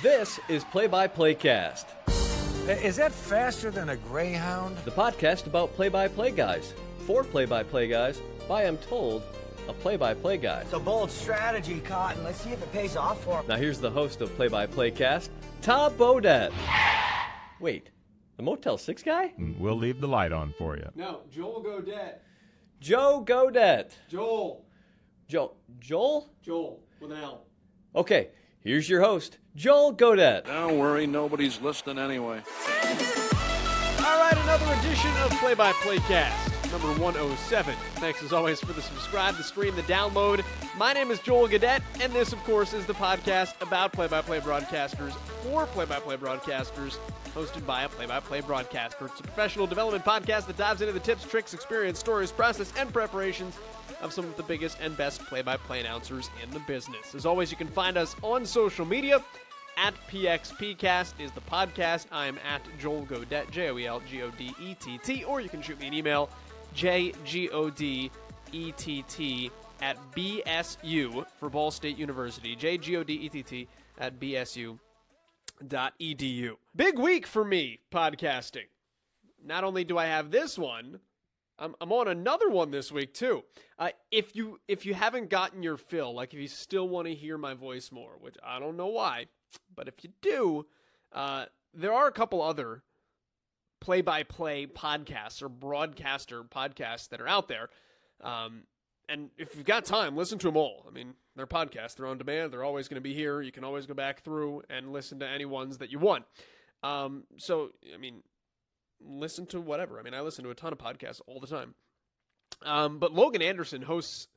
This is Play by Play Cast, Is that faster than a Greyhound? the podcast about play by play guys. For play by play guys, by I'm told, a play by play guy. It's a bold strategy, Cotton. Let's see if it pays off for him. Now here's the host of Play by Play Cast, Tom Bodett. Wait, the Motel 6 guy? Mm, we'll leave the light on for you. No, Joel Godett. Joe Godett. Joel. Joe, Joel? Joel with an L. Okay, here's your host, Joel Godett. Don't worry, nobody's listening anyway. All right, another edition of Play by Play Cast, number 107. Thanks as always for the subscribe, the stream, the download. My name is Joel Godett, and this, of course, is the podcast about play by play broadcasters for play by play broadcasters, hosted by a play by play broadcaster. It's a professional development podcast that dives into the tips, tricks, experience, stories, process, and preparations of some of the biggest and best play by play announcers in the business. As always, you can find us on social media. At PXPcast is the podcast. I am at Joel Godett, J O E L G O D E T T, or you can shoot me an email, J G O D E T T at BSU for Ball State University, J G O D E T T at BSU dot edu. Big week for me podcasting. Not only do I have this one, I'm, I'm on another one this week too. Uh, if you if you haven't gotten your fill, like if you still want to hear my voice more, which I don't know why, but if you do, uh, there are a couple other play-by-play podcasts or broadcaster podcasts that are out there. Um, and if you've got time, listen to them all. I mean, they're podcasts; they're on demand. They're always going to be here. You can always go back through and listen to any ones that you want. Um, so, I mean, listen to whatever. I mean, I listen to a ton of podcasts all the time. Um, but Logan Anderson hosts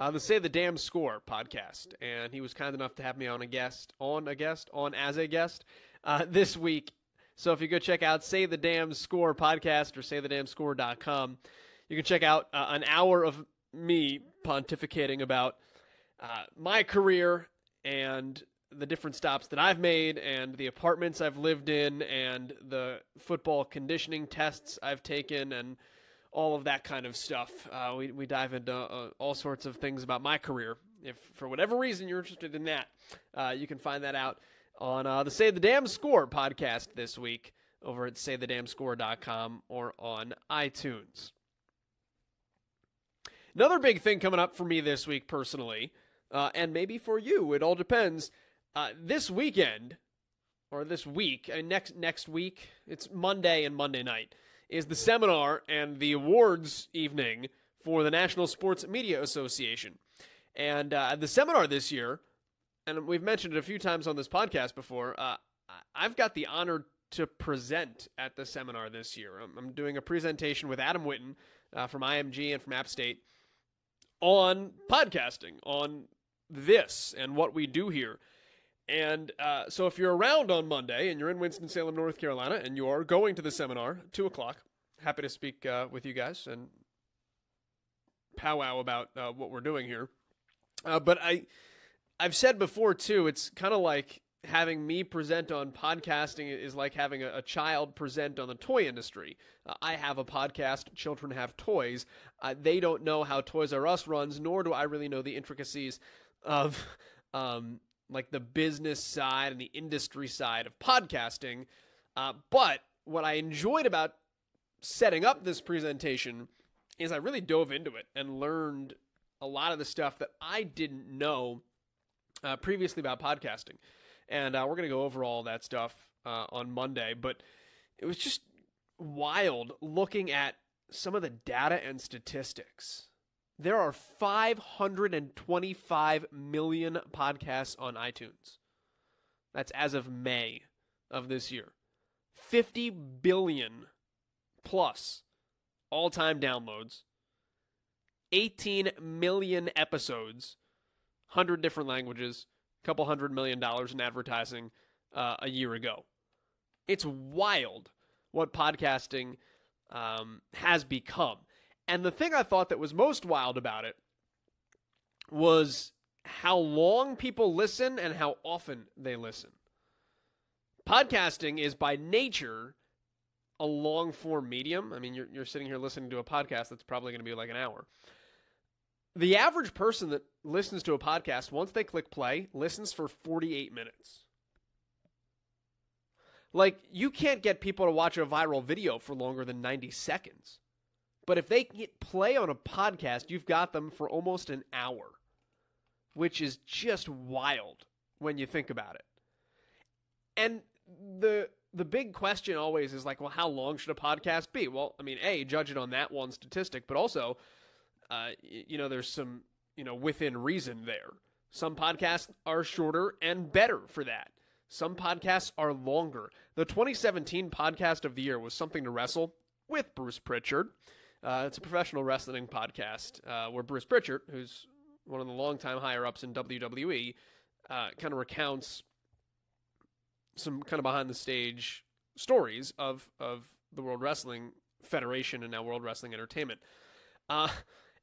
uh, the Say the Damn Score podcast, and he was kind enough to have me on a guest, on a guest, on as a guest uh, this week. So if you go check out Say the Damn Score podcast or saythedamnscore.com, you can check out uh, an hour of me pontificating about uh, my career and the different stops that I've made and the apartments I've lived in and the football conditioning tests I've taken and all of that kind of stuff. Uh, we, we dive into uh, all sorts of things about my career. If for whatever reason you're interested in that, uh, you can find that out on uh, the Say the Damn Score podcast this week over at saythedamnscore.com or on iTunes. Another big thing coming up for me this week personally, uh, and maybe for you, it all depends. Uh, this weekend, or this week, uh, next next week, it's Monday and Monday night, is the seminar and the awards evening for the National Sports Media Association. And uh, the seminar this year, and we've mentioned it a few times on this podcast before, uh, I've got the honor to present at the seminar this year. I'm, I'm doing a presentation with Adam Witten uh, from IMG and from App State on podcasting, on this and what we do here. And uh, so, if you're around on Monday and you're in Winston-Salem, North Carolina, and you are going to the seminar, two o'clock, happy to speak uh, with you guys and powwow about uh, what we're doing here. Uh, but I, I've said before too, it's kind of like having me present on podcasting is like having a, a child present on the toy industry. Uh, I have a podcast, children have toys. Uh, they don't know how Toys R Us runs, nor do I really know the intricacies of um, like the business side and the industry side of podcasting. Uh, but what I enjoyed about setting up this presentation is I really dove into it and learned a lot of the stuff that I didn't know uh, previously about podcasting. And uh, we're going to go over all that stuff uh, on Monday. But it was just wild looking at some of the data and statistics. There are 525 million podcasts on iTunes. That's as of May of this year. 50 billion plus all time downloads, 18 million episodes, 100 different languages, a couple hundred million dollars in advertising uh, a year ago. It's wild what podcasting um, has become. And the thing I thought that was most wild about it was how long people listen and how often they listen. Podcasting is by nature a long form medium. I mean, you're, you're sitting here listening to a podcast that's probably going to be like an hour. The average person that listens to a podcast, once they click play, listens for 48 minutes. Like, you can't get people to watch a viral video for longer than 90 seconds. But if they hit play on a podcast, you've got them for almost an hour, which is just wild when you think about it. And the the big question always is like, well, how long should a podcast be? Well, I mean, a judge it on that one statistic, but also, uh, you know, there's some you know within reason there. Some podcasts are shorter and better for that. Some podcasts are longer. The 2017 podcast of the year was something to wrestle with Bruce Prichard. Uh, it's a professional wrestling podcast uh, where Bruce Prichard, who's one of the longtime higher ups in WWE, uh, kind of recounts some kind of behind the stage stories of of the World Wrestling Federation and now World Wrestling Entertainment. Uh,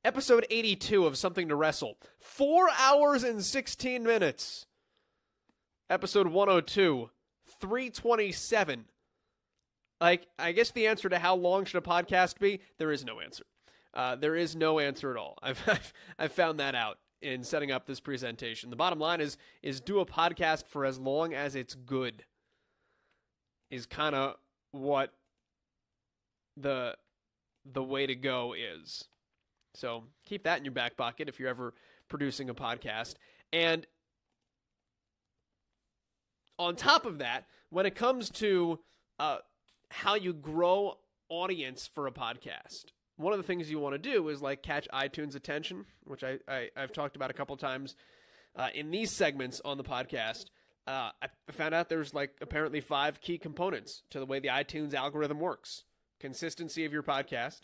episode 82 of Something to Wrestle, four hours and 16 minutes. Episode 102, 327. Like, I guess the answer to how long should a podcast be? There is no answer. Uh, there is no answer at all. I've, I've, I've found that out in setting up this presentation. The bottom line is is do a podcast for as long as it's good. Is kind of what the the way to go is. So keep that in your back pocket if you're ever producing a podcast. And on top of that, when it comes to uh, how you grow audience for a podcast, one of the things you want to do is like catch iTunes attention, which I, I have talked about a couple times uh, in these segments on the podcast. Uh, I found out there's like apparently five key components to the way the iTunes algorithm works: consistency of your podcast,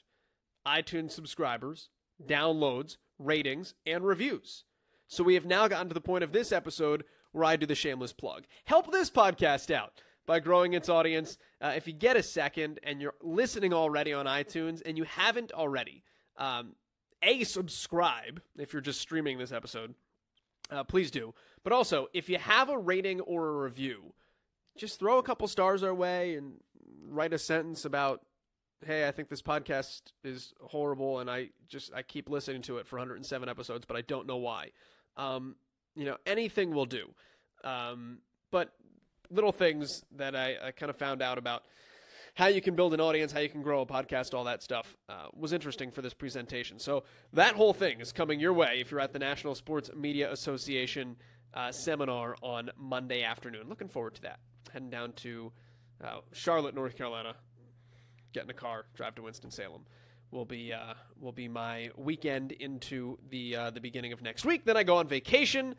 iTunes subscribers, downloads, ratings, and reviews. So we have now gotten to the point of this episode where I do the shameless plug. Help this podcast out by growing its audience. Uh, if you get a second and you're listening already on iTunes and you haven't already, um, a subscribe if you're just streaming this episode. Uh, please do. But also, if you have a rating or a review, just throw a couple stars our way and write a sentence about, hey, I think this podcast is horrible and I just I keep listening to it for 107 episodes, but I don't know why. Um, you know, anything will do. Um, but little things that I, I kind of found out about how you can build an audience, how you can grow a podcast, all that stuff uh, was interesting for this presentation. So that whole thing is coming your way if you're at the National Sports Media Association uh, seminar on Monday afternoon. Looking forward to that. Heading down to uh, Charlotte, North Carolina, get in a car, drive to Winston Salem. Will be uh, will be my weekend into the uh, the beginning of next week. Then I go on vacation,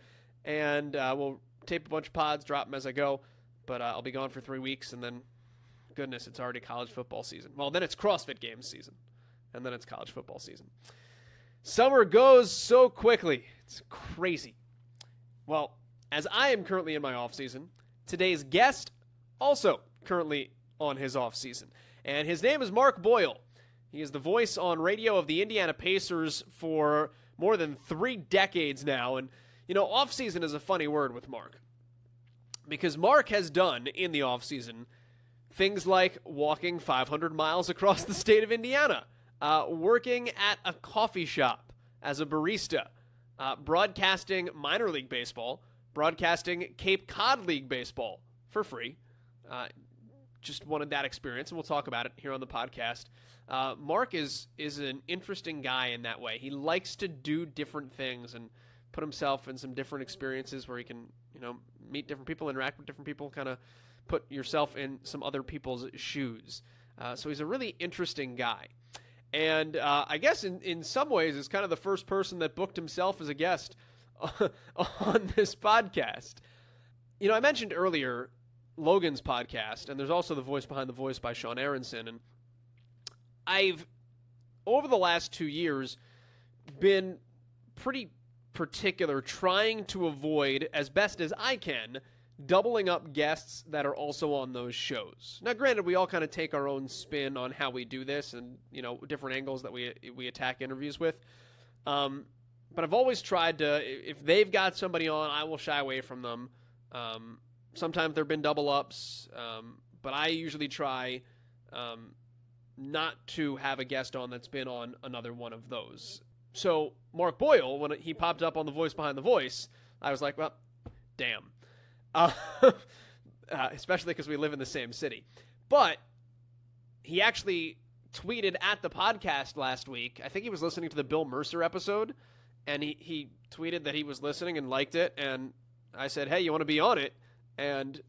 and uh, we'll tape a bunch of pods, drop them as I go. But uh, I'll be gone for three weeks, and then goodness, it's already college football season. Well, then it's CrossFit Games season, and then it's college football season. Summer goes so quickly. It's crazy. Well, as I am currently in my off season, today's guest also currently on his off season, and his name is Mark Boyle. He is the voice on radio of the Indiana Pacers for more than three decades now, and you know, off season is a funny word with Mark because Mark has done in the off season things like walking 500 miles across the state of Indiana, uh, working at a coffee shop as a barista, uh, broadcasting minor league baseball, broadcasting Cape Cod League baseball for free. Uh, just wanted that experience, and we'll talk about it here on the podcast. Uh, Mark is is an interesting guy in that way. He likes to do different things and put himself in some different experiences where he can, you know, meet different people, interact with different people, kind of put yourself in some other people's shoes. Uh, so he's a really interesting guy. And uh, I guess in, in some ways, is kind of the first person that booked himself as a guest on this podcast. You know, I mentioned earlier Logan's podcast, and there's also the voice behind the voice by Sean Aronson. And I've, over the last two years, been pretty particular trying to avoid, as best as I can, doubling up guests that are also on those shows. Now, granted, we all kind of take our own spin on how we do this, and you know, different angles that we we attack interviews with. Um, but I've always tried to, if they've got somebody on, I will shy away from them. Um, sometimes there've been double ups, um, but I usually try um, not to have a guest on that's been on another one of those. So Mark Boyle, when he popped up on the voice behind the voice, I was like, well, damn. Uh, uh, especially because we live in the same city. But he actually tweeted at the podcast last week. I think he was listening to the Bill Mercer episode, and he, he tweeted that he was listening and liked it. And I said, Hey, you want to be on it? And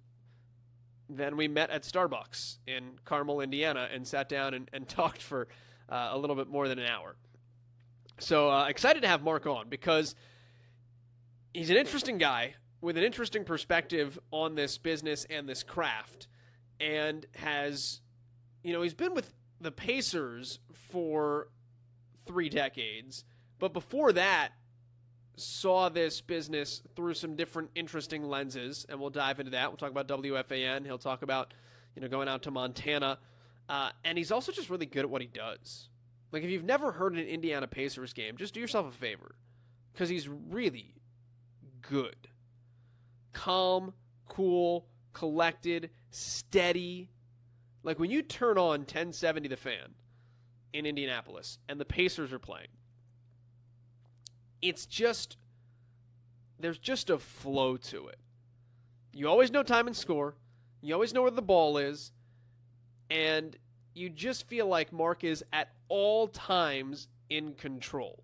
then we met at Starbucks in Carmel, Indiana, and sat down and, and talked for uh, a little bit more than an hour. So uh, excited to have Mark on because he's an interesting guy with an interesting perspective on this business and this craft, and has, you know, he's been with the Pacers for three decades, but before that, saw this business through some different interesting lenses, and we'll dive into that. We'll talk about WFAN. He'll talk about, you know, going out to Montana, uh, and he's also just really good at what he does. Like if you've never heard an Indiana Pacers game, just do yourself a favor, because he's really good, calm, cool, collected, steady. Like when you turn on 1070 The Fan in Indianapolis and the Pacers are playing it's just there's just a flow to it. You always know time and score. You always know where the ball is. And you just feel like Mark is at all times in control.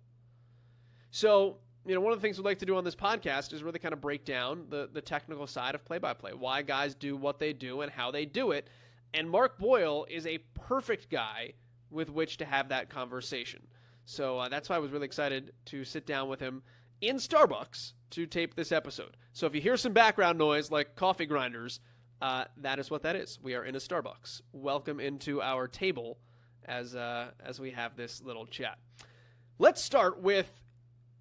So, you know, one of the things we like to do on this podcast is really kind of break down the, the technical side of play by play, why guys do what they do and how they do it. And Mark Boyle is a perfect guy with which to have that conversation. So uh, that's why I was really excited to sit down with him in Starbucks to tape this episode. So if you hear some background noise like coffee grinders, uh, that is what that is. We are in a Starbucks. Welcome into our table as uh, as we have this little chat. Let's start with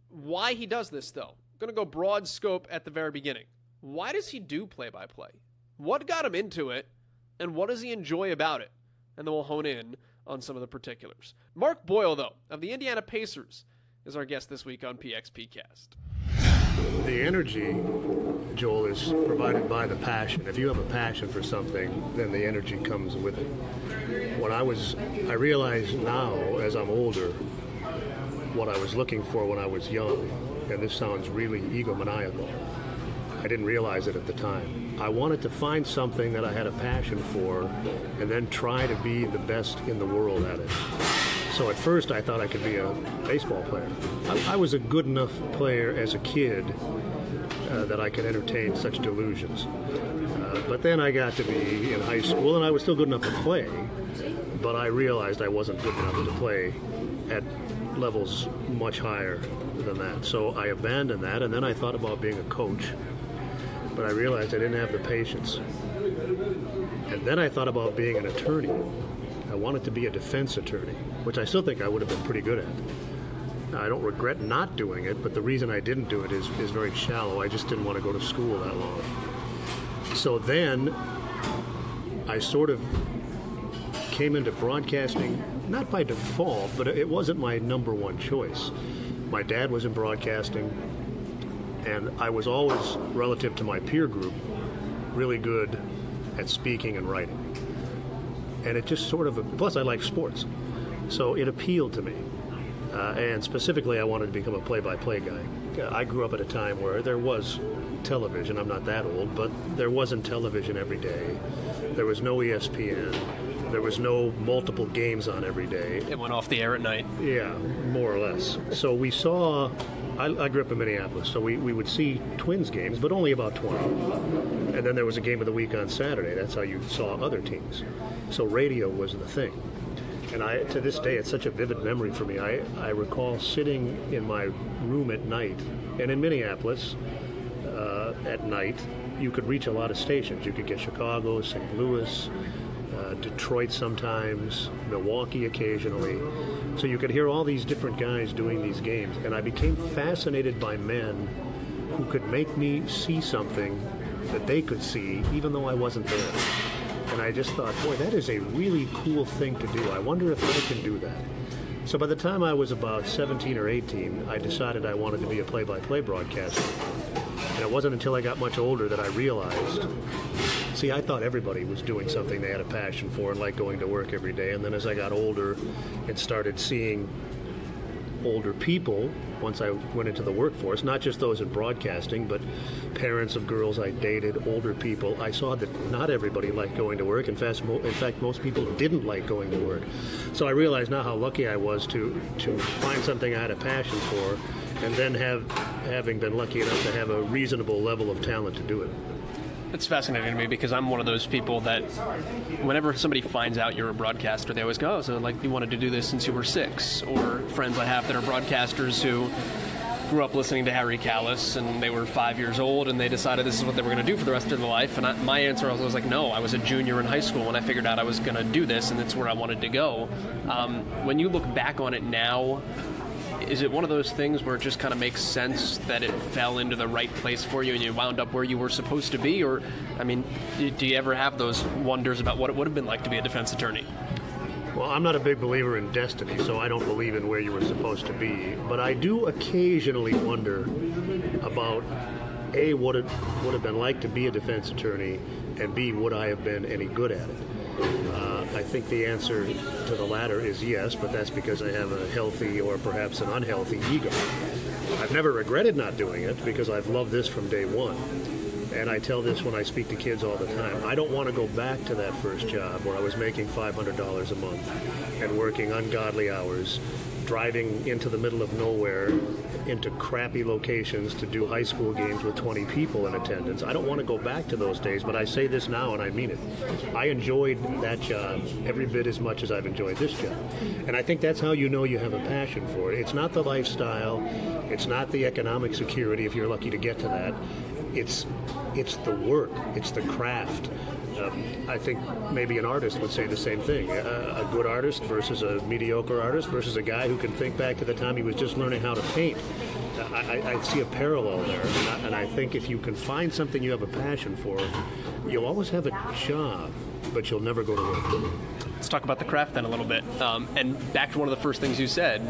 why he does this, though. I'm going to go broad scope at the very beginning. Why does he do play by play? What got him into it, and what does he enjoy about it? And then we'll hone in on some of the particulars. Mark Boyle, though, of the Indiana Pacers, is our guest this week on PXPcast. The energy, Joel, is provided by the passion. If you have a passion for something, then the energy comes with it. When I was, I realize now, as I'm older, what I was looking for when I was young, and this sounds really egomaniacal. I didn't realize it at the time. I wanted to find something that I had a passion for and then try to be the best in the world at it. So at first I thought I could be a baseball player. I, I was a good enough player as a kid uh, that I could entertain such delusions. Uh, but then I got to be in high school and I was still good enough to play, but I realized I wasn't good enough to play at levels much higher than that. So I abandoned that and then I thought about being a coach but I realized I didn't have the patience. And then I thought about being an attorney. I wanted to be a defense attorney, which I still think I would have been pretty good at. I don't regret not doing it, but the reason I didn't do it is, is very shallow. I just didn't want to go to school that long. So then I sort of came into broadcasting, not by default, but it wasn't my number one choice. My dad was in broadcasting and I was always, relative to my peer group, really good at speaking and writing. And it just sort of, plus I like sports. So it appealed to me. Uh, and specifically, I wanted to become a play by play guy. I grew up at a time where there was television. I'm not that old, but there wasn't television every day. There was no ESPN. There was no multiple games on every day. It went off the air at night. Yeah, more or less. So we saw I, I, grew up in Minneapolis, so we, we would see Twins games, but only about 20. And then there was a game of the week on Saturday. That's how you saw other teams. So radio was the thing. And I, to this day, it's such a vivid memory for me. I, I recall sitting in my room at night, and in Minneapolis, uh, at night, you could reach a lot of stations. You could get Chicago, St. Louis, uh, Detroit sometimes, Milwaukee occasionally. So you could hear all these different guys doing these games. And I became fascinated by men who could make me see something that they could see, even though I wasn't there. And I just thought, boy, that is a really cool thing to do. I wonder if I can do that. So by the time I was about 17 or 18, I decided I wanted to be a play by play broadcaster. And it wasn't until I got much older that I realized See, I thought everybody was doing something they had a passion for and liked going to work every day. And then as I got older and started seeing older people once I went into the workforce, not just those in broadcasting, but parents of girls I dated, older people. I saw that not everybody liked going to work. In fact, in fact, most people didn't like going to work. So I realized now how lucky I was to to find something I had a passion for, and then have having been lucky enough to have a reasonable level of talent to do it. It's fascinating to me because I'm one of those people that whenever somebody finds out you're a broadcaster, they always go, oh, so like you wanted to do this since you were six. Or friends I have that are broadcasters who grew up listening to Harry Kalas and they were five years old and they decided this is what they were going to do for the rest of their life. And I, my answer was, I was like, no, I was a junior in high school when I figured out I was going to do this and that's where I wanted to go. Um, when you look back on it now, is it one of those things where it just kind of makes sense that it fell into the right place for you and you wound up where you were supposed to be? Or, I mean, do you ever have those wonders about what it would have been like to be a defense attorney? Well, I'm not a big believer in destiny, so I don't believe in where you were supposed to be. But I do occasionally wonder about A, what it would have been like to be a defense attorney, and B, would I have been any good at it? Uh, I think the answer to the latter is yes, but that's because I have a healthy or perhaps an unhealthy ego. I've never regretted not doing it because I've loved this from day one. And I tell this when I speak to kids all the time. I don't want to go back to that first job where I was making $500 a month and working ungodly hours, driving into the middle of nowhere, into crappy locations to do high school games with 20 people in attendance. I don't want to go back to those days, but I say this now and I mean it. I enjoyed that job every bit as much as I've enjoyed this job. And I think that's how you know you have a passion for it. It's not the lifestyle, it's not the economic security if you're lucky to get to that it's it's the work, it's the craft. Um, I think maybe an artist would say the same thing. A, a good artist versus a mediocre artist versus a guy who can think back to the time he was just learning how to paint. I, I, see a parallel there, and I, and I think if you can find something you have a passion for, you'll always have a job, but you'll never go to work. Let's talk about the craft then a little bit. Um, and back to one of the first things you said,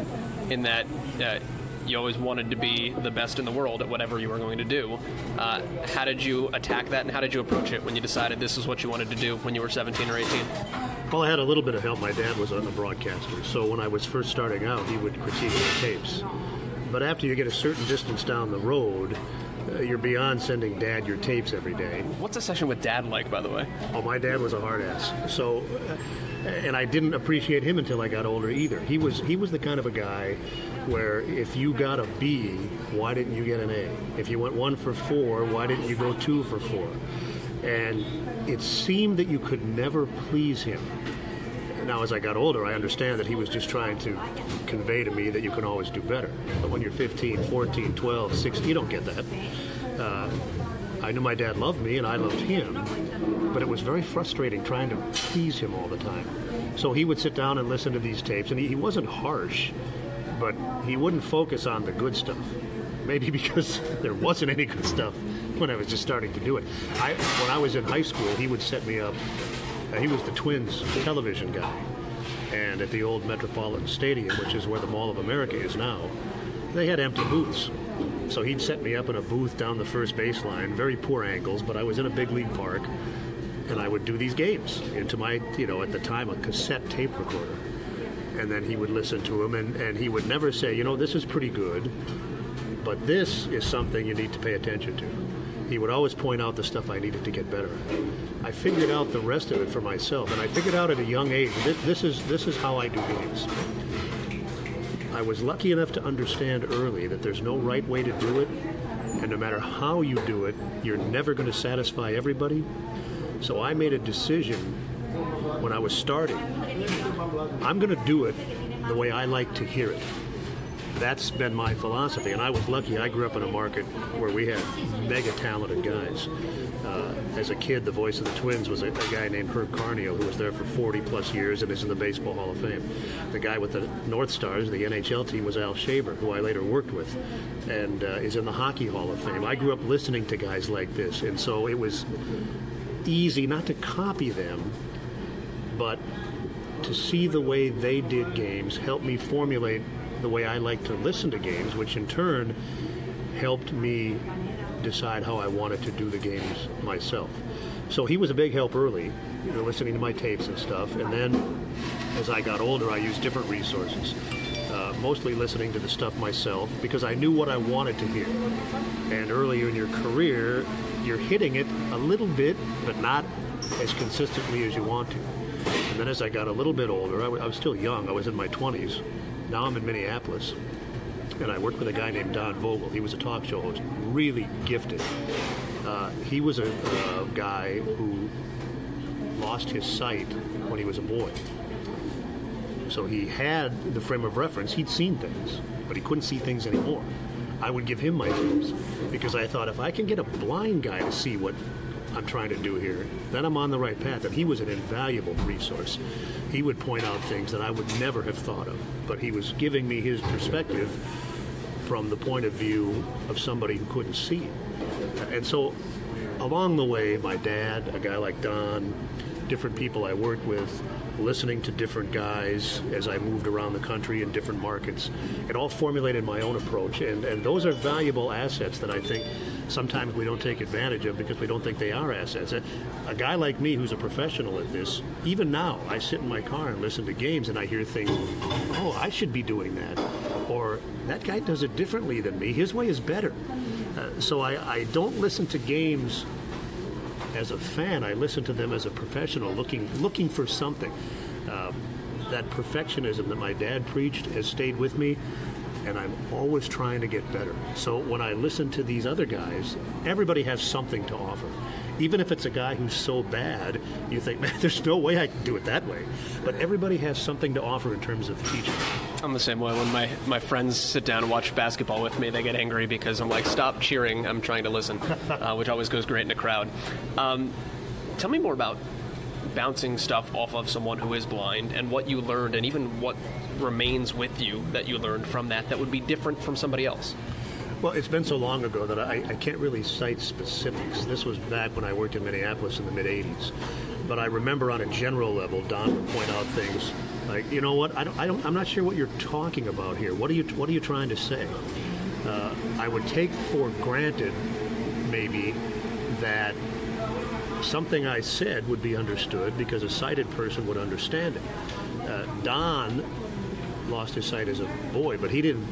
in that uh, you always wanted to be the best in the world at whatever you were going to do. Uh, how did you attack that, and how did you approach it when you decided this is what you wanted to do when you were 17 or 18? Well, I had a little bit of help. My dad was a, broadcaster, so when I was first starting out, he would critique my tapes. But after you get a certain distance down the road, uh, you're beyond sending dad your tapes every day. What's a session with dad like, by the way? Oh, my dad was a hard ass. So, uh, and I didn't appreciate him until I got older either. He was he was the kind of a guy where if you got a B, why didn't you get an A? If you went one for four, why didn't you go two for four? And it seemed that you could never please him. Now, as I got older, I understand that he was just trying to convey to me that you can always do better. But when you're 15, 14, 12, 16, you don't get that. Uh, I knew my dad loved me and I loved him, but it was very frustrating trying to please him all the time. So he would sit down and listen to these tapes, and he, he wasn't harsh, but he wouldn't focus on the good stuff. Maybe because there wasn't any good stuff when I was just starting to do it. I, when I was in high school, he would set me up. Uh, he was the Twins television guy, and at the old Metropolitan Stadium, which is where the Mall of America is now, they had empty booths. So he'd set me up in a booth down the first baseline, very poor angles, but I was in a big league park, and I would do these games into my, you know, at the time, a cassette tape recorder. And then he would listen to him, and, and he would never say, you know, this is pretty good, but this is something you need to pay attention to. He would always point out the stuff I needed to get better. I figured out the rest of it for myself, and I figured out at a young age this, this is this is how I do games. I was lucky enough to understand early that there's no right way to do it, and no matter how you do it, you're never going to satisfy everybody. So I made a decision when I was starting. I'm going to do it the way I like to hear it. That's been my philosophy, and I was lucky. I grew up in a market where we had mega talented guys. Uh, as a kid, the voice of the Twins was a, a guy named Herb Carneal, who was there for 40 plus years and is in the Baseball Hall of Fame. The guy with the North Stars, the NHL team, was Al Shaver, who I later worked with, and uh, is in the Hockey Hall of Fame. I grew up listening to guys like this, and so it was easy not to copy them, but to see the way they did games helped me formulate the way I like to listen to games, which in turn helped me decide how I wanted to do the games myself. So he was a big help early, you know, listening to my tapes and stuff. And then as I got older, I used different resources. uh, mostly listening to the stuff myself because I knew what I wanted to hear. And earlier in your career, you're hitting it a little bit, but not as consistently as you want to. And then as I got a little bit older, I, w- I was still young, I was in my 20s. Now I'm in Minneapolis. And I worked with a guy named Don Vogel. He was a talk show host, really gifted. Uh, he was a uh, guy who lost his sight when he was a boy. So he had the frame of reference. He'd seen things, but he couldn't see things anymore. I would give him my tips because I thought if I can get a blind guy to see what I'm trying to do here, then I'm on the right path. And he was an invaluable resource. He would point out things that I would never have thought of, but he was giving me his perspective from the point of view of somebody who couldn't see. And so along the way, my dad, a guy like Don, different people I worked with, listening to different guys as I moved around the country in different markets, it all formulated my own approach. And, and those are valuable assets that I think sometimes we don't take advantage of because we don't think they are assets. A, a guy like me who's a professional at this, even now, I sit in my car and listen to games and I hear things, oh, I should be doing that. Or that guy does it differently than me. His way is better. Uh, so I, I don't listen to games as a fan. I listen to them as a professional, looking looking for something. Um, that perfectionism that my dad preached has stayed with me, and I'm always trying to get better. So when I listen to these other guys, everybody has something to offer. Even if it's a guy who's so bad, you think, man, there's no way I can do it that way. But everybody has something to offer in terms of teaching. I'm the same way. When my, my friends sit down and watch basketball with me, they get angry because I'm like, stop cheering. I'm trying to listen, uh, which always goes great in a crowd. Um, tell me more about bouncing stuff off of someone who is blind and what you learned and even what remains with you that you learned from that that would be different from somebody else. Well, it's been so long ago that I, I can't really cite specifics. This was back when I worked in Minneapolis in the mid 80s. But I remember on a general level, Don would point out things like, you know what, I don't, I don't, I'm not sure what you're talking about here. What are you, what are you trying to say? Uh, I would take for granted, maybe, that something I said would be understood because a sighted person would understand it. Uh, Don lost his sight as a boy, but he didn't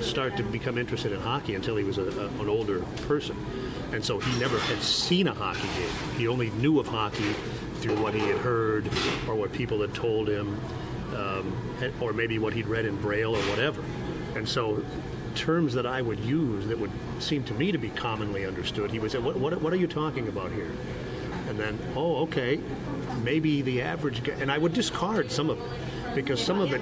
start to become interested in hockey until he was a, a, an older person. And so he never had seen a hockey game. He only knew of hockey through what he had heard or what people had told him, um, or maybe what he'd read in Braille or whatever. And so terms that I would use that would seem to me to be commonly understood, he would say, what, what, what are you talking about here? And then, oh, okay, maybe the average guy, and I would discard some of it because some of it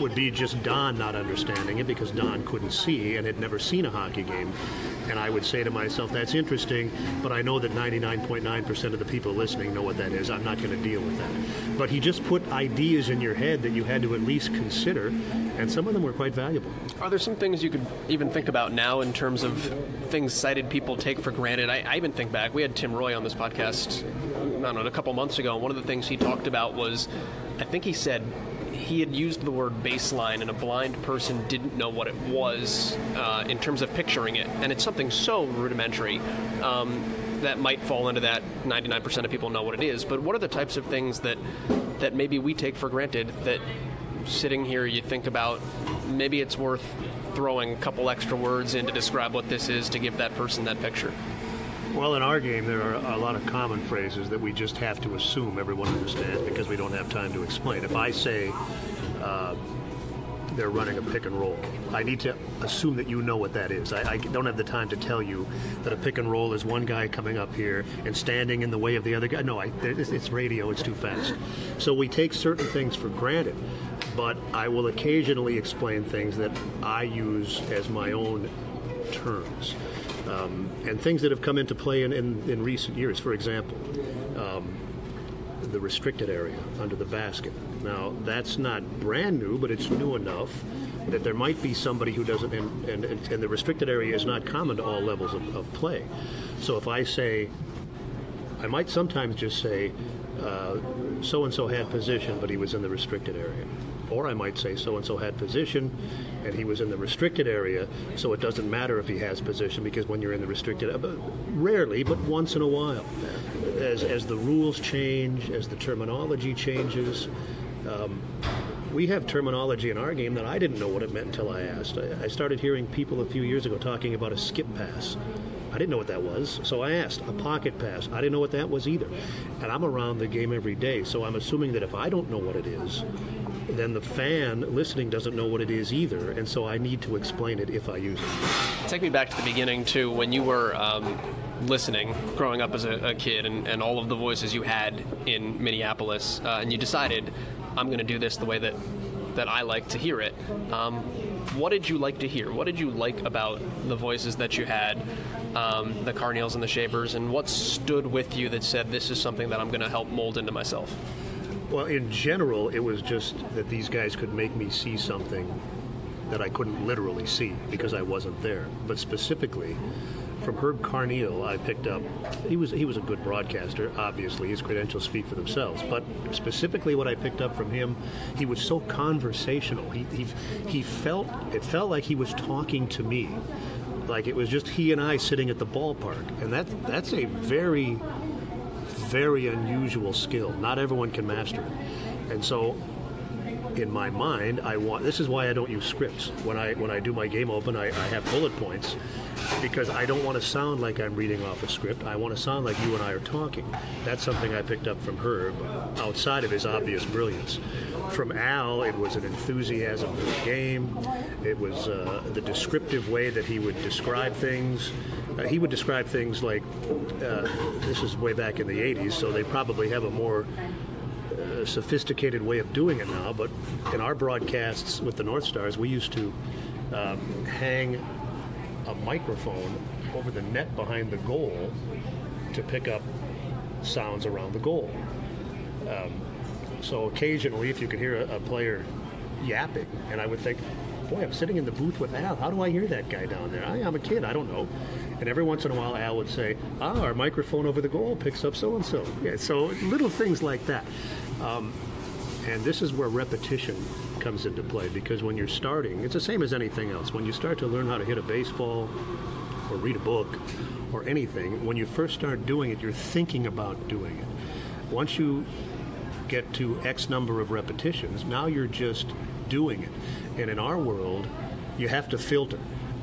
would be just Don not understanding it because Don couldn't see and had never seen a hockey game. And I would say to myself, that's interesting, but I know that 99.9% of the people listening know what that is. I'm not going to deal with that. But he just put ideas in your head that you had to at least consider, and some of them were quite valuable. Are there some things you could even think about now in terms of things sighted people take for granted? I, I even think back, we had Tim Roy on this podcast, I don't know, a couple months ago, and one of the things he talked about was, I think he said, he had used the word baseline, and a blind person didn't know what it was uh, in terms of picturing it. And it's something so rudimentary um, that might fall into that 99% of people know what it is. But what are the types of things that that maybe we take for granted that sitting here you think about maybe it's worth throwing a couple extra words in to describe what this is to give that person that picture? Well, in our game, there are a lot of common phrases that we just have to assume everyone understands because we don't have time to explain. If I say uh, they're running a pick and roll, I need to assume that you know what that is. I, I, don't have the time to tell you that a pick and roll is one guy coming up here and standing in the way of the other guy. No, I, it's, it's radio, it's too fast. So we take certain things for granted, but I will occasionally explain things that I use as my own terms um, and things that have come into play in, in, in recent years. For example, um, the restricted area under the basket. Now, that's not brand new, but it's new enough that there might be somebody who doesn't, and, and, and the restricted area is not common to all levels of, of play. So if I say, I might sometimes just say, so and so had position, but he was in the restricted area. Or I might say so and so had position and he was in the restricted area, so it doesn't matter if he has position because when you're in the restricted but rarely, but once in a while. As, as the rules change, as the terminology changes, um, we have terminology in our game that I didn't know what it meant until I asked. I, I started hearing people a few years ago talking about a skip pass. I didn't know what that was, so I asked. A pocket pass. I didn't know what that was either. And I'm around the game every day, so I'm assuming that if I don't know what it is, then the fan listening doesn't know what it is either, and so I need to explain it if I use it. Take me back to the beginning too, when you were um, listening, growing up as a, a kid, and, and, all of the voices you had in Minneapolis, uh, and you decided, I'm going to do this the way that that I like to hear it. Um, what did you like to hear? What did you like about the voices that you had, um, the Carneals and the Shavers, and what stood with you that said this is something that I'm going to help mold into myself? Well, in general, it was just that these guys could make me see something that I couldn't literally see because I wasn't there. But specifically, from Herb Carneal, I picked up. He was he was a good broadcaster. Obviously, his credentials speak for themselves. But specifically, what I picked up from him, he was so conversational. He he, he felt it felt like he was talking to me, like it was just he and I sitting at the ballpark, and that that's a very very unusual skill. Not everyone can master it. And so in my mind, I want. This is why I don't use scripts when I when I do my game open. I, I have bullet points because I don't want to sound like I'm reading off a script. I want to sound like you and I are talking. That's something I picked up from Herb, outside of his obvious brilliance. From Al, it was an enthusiasm for the game. It was uh, the descriptive way that he would describe things. Uh, he would describe things like uh, this is way back in the 80s, so they probably have a more uh, sophisticated way of doing it now. But in our broadcasts with the North Stars, we used to um, hang a microphone over the net behind the goal to pick up sounds around the goal. Um, so occasionally, if you could hear a, a player yapping, and I would think, boy, I'm sitting in the booth with Al. How do I hear that guy down there? I, am a kid. I don't know. And every once in a while, Al would say, "Ah, our microphone over the goal picks up so and so." Yeah, so little things like that. Um, and this is where repetition comes into play because when you're starting, it's the same as anything else. When you start to learn how to hit a baseball or read a book or anything, when you first start doing it, you're thinking about doing it. Once you get to X number of repetitions, now you're just doing it. And in our world, you have to filter.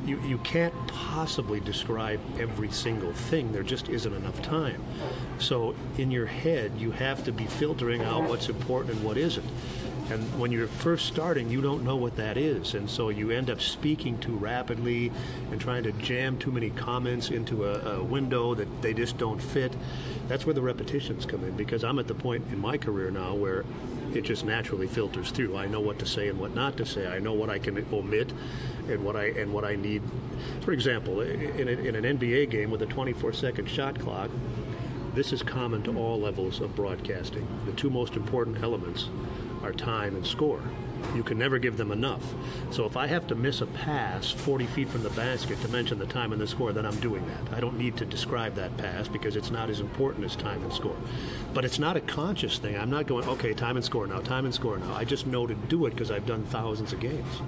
You, you can't possibly describe every single thing. There just isn't enough time. So in your head, you have to be filtering out what's important and what isn't. And when you're first starting, you don't know what that is. And so you end up speaking too rapidly and trying to jam too many comments into a, a, window that they just don't fit. That's where the repetitions come in because I'm at the point in my career now where it just naturally filters through. I know what to say and what not to say. I know what I can omit and what I and what I need. For example, in, a, in an NBA game with a 24 second shot clock, this is common to all levels of broadcasting. The two most important elements are time and score. You can never give them enough. So if I have to miss a pass 40 feet from the basket to mention the time and the score, then I'm doing that. I don't need to describe that pass because it's not as important as time and score. But it's not a conscious thing. I'm not going, okay, time and score now, time and score now. I just know to do it because I've done thousands of games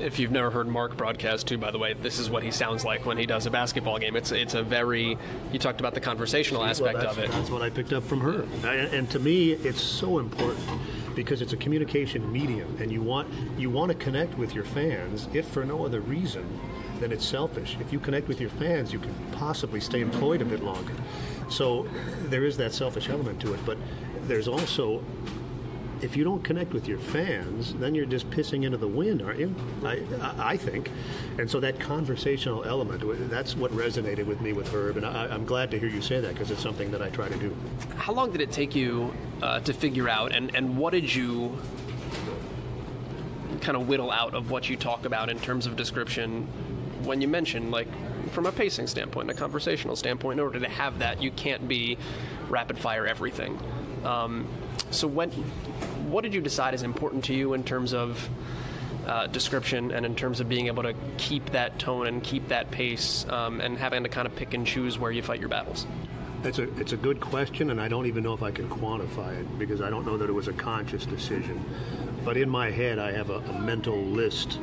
if you've never heard Mark broadcast too, by the way, this is what he sounds like when he does a basketball game. It's it's a very you talked about the conversational aspect well, of it. That's what I picked up from her, and, and to me, it's so important because it's a communication medium, and you want you want to connect with your fans, if for no other reason than it's selfish. If you connect with your fans, you can possibly stay employed a bit longer. So there is that selfish element to it, but there's also if you don't connect with your fans, then you're just pissing into the wind, aren't you? I, I think. And so that conversational element, that's what resonated with me with Herb. And I, am glad to hear you say that because it's something that I try to do. How long did it take you uh, to figure out, and, and what did you kind of whittle out of what you talk about in terms of description when you mention, like, from a pacing standpoint, a conversational standpoint, in order to have that, you can't be rapid fire everything. Um, so when, what did you decide is important to you in terms of uh, description and in terms of being able to keep that tone and keep that pace um, and having to kind of pick and choose where you fight your battles? It's a it's a good question, and I don't even know if I can quantify it because I don't know that it was a conscious decision. But in my head, I have a, a mental list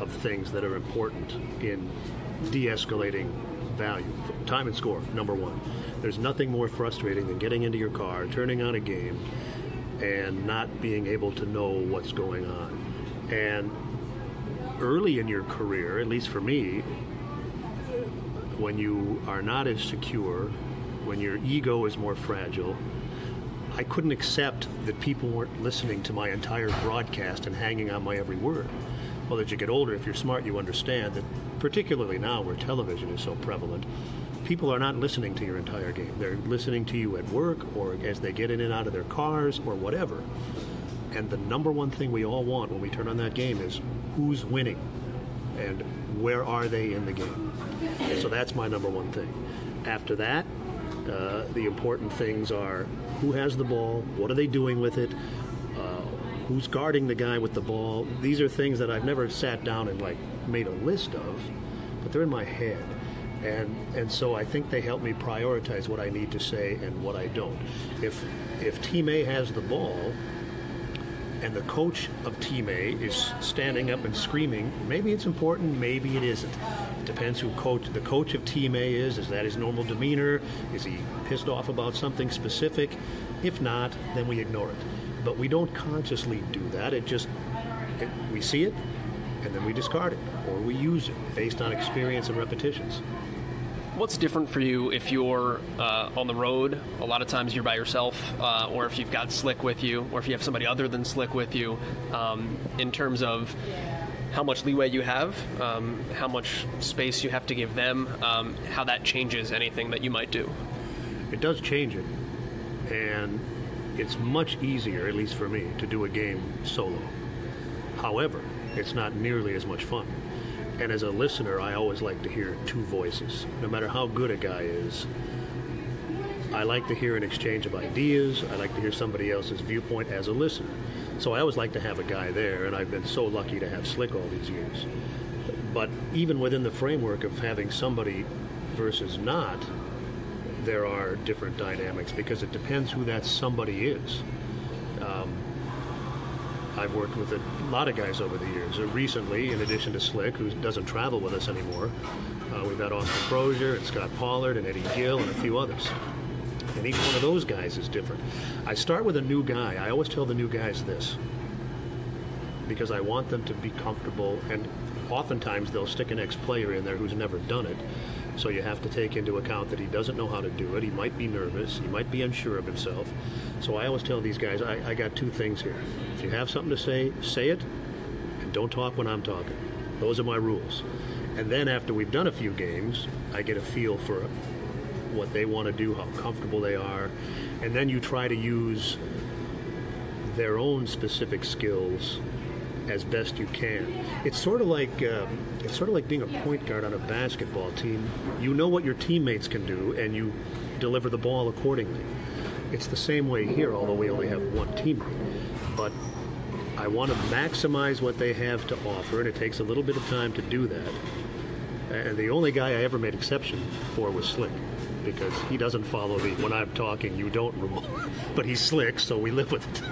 of things that are important in de-escalating value. Time and score, number one. There's nothing more frustrating than getting into your car, turning on a game, and not being able to know what's going on. And early in your career, at least for me, when you are not as secure, when your ego is more fragile, I couldn't accept that people weren't listening to my entire broadcast and hanging on my every word. Well, as you get older, if you're smart, you understand that, particularly now where television is so prevalent, people are not listening to your entire game. They're listening to you at work or as they get in and out of their cars or whatever. And the number one thing we all want when we turn on that game is who's winning and where are they in the game. So that's my number one thing. After that, uh, the important things are who has the ball, what are they doing with it, uh, who's guarding the guy with the ball. These are things that I've never sat down and like made a list of, but they're in my head. And and so I think they help me prioritize what I need to say and what I don't. If if team A has the ball, and the coach of Team A is standing up and screaming, maybe it's important, maybe it isn't. It depends who coach the coach of Team A is. Is that his normal demeanor? Is he pissed off about something specific? If not, then we ignore it. But we don't consciously do that. It just it, we see it, and then we discard it, or we use it based on experience and repetitions. What's different for you if you're uh, on the road? A lot of times you're by yourself, uh, or if you've got Slick with you, or if you have somebody other than Slick with you, um, in terms of how much leeway you have, um, how much space you have to give them, um, how that changes anything that you might do. It does change it, and it's much easier, at least for me, to do a game solo. However, it's not nearly as much fun. And as a listener, I always like to hear two voices. No matter how good a guy is, I like to hear an exchange of ideas. I like to hear somebody else's viewpoint as a listener. So I always like to have a guy there, and I've been so lucky to have Slick all these years. But even within the framework of having somebody versus not, there are different dynamics because it depends who that somebody is. Um, I've worked with a lot of guys over the years. Uh, recently, in addition to Slick, who doesn't travel with us anymore, uh, we've had Austin Croshere and Scott Pollard and Eddie Gill and a few others. And each one of those guys is different. I start with a new guy. I always tell the new guys this because I want them to be comfortable, and oftentimes they'll stick an ex player in there who's never done it. So you have to take into account that he doesn't know how to do it. He might be nervous. He might be unsure of himself. So I always tell these guys, I, I got two things here. If you have something to say, say it, and don't talk when I'm talking. Those are my rules. And then after we've done a few games, I get a feel for what they want to do, how comfortable they are, and then you try to use their own specific skills as best you can. It's sort of like um, it's sort of like being a point guard on a basketball team. You know what your teammates can do, and you deliver the ball accordingly. It's the same way here, although we only have one teammate. But I want to maximize what they have to offer, and it takes a little bit of time to do that. And the only guy I ever made exception for was Slick, because he doesn't follow the when I'm talking you don't rule. but he's slick, so we live with it.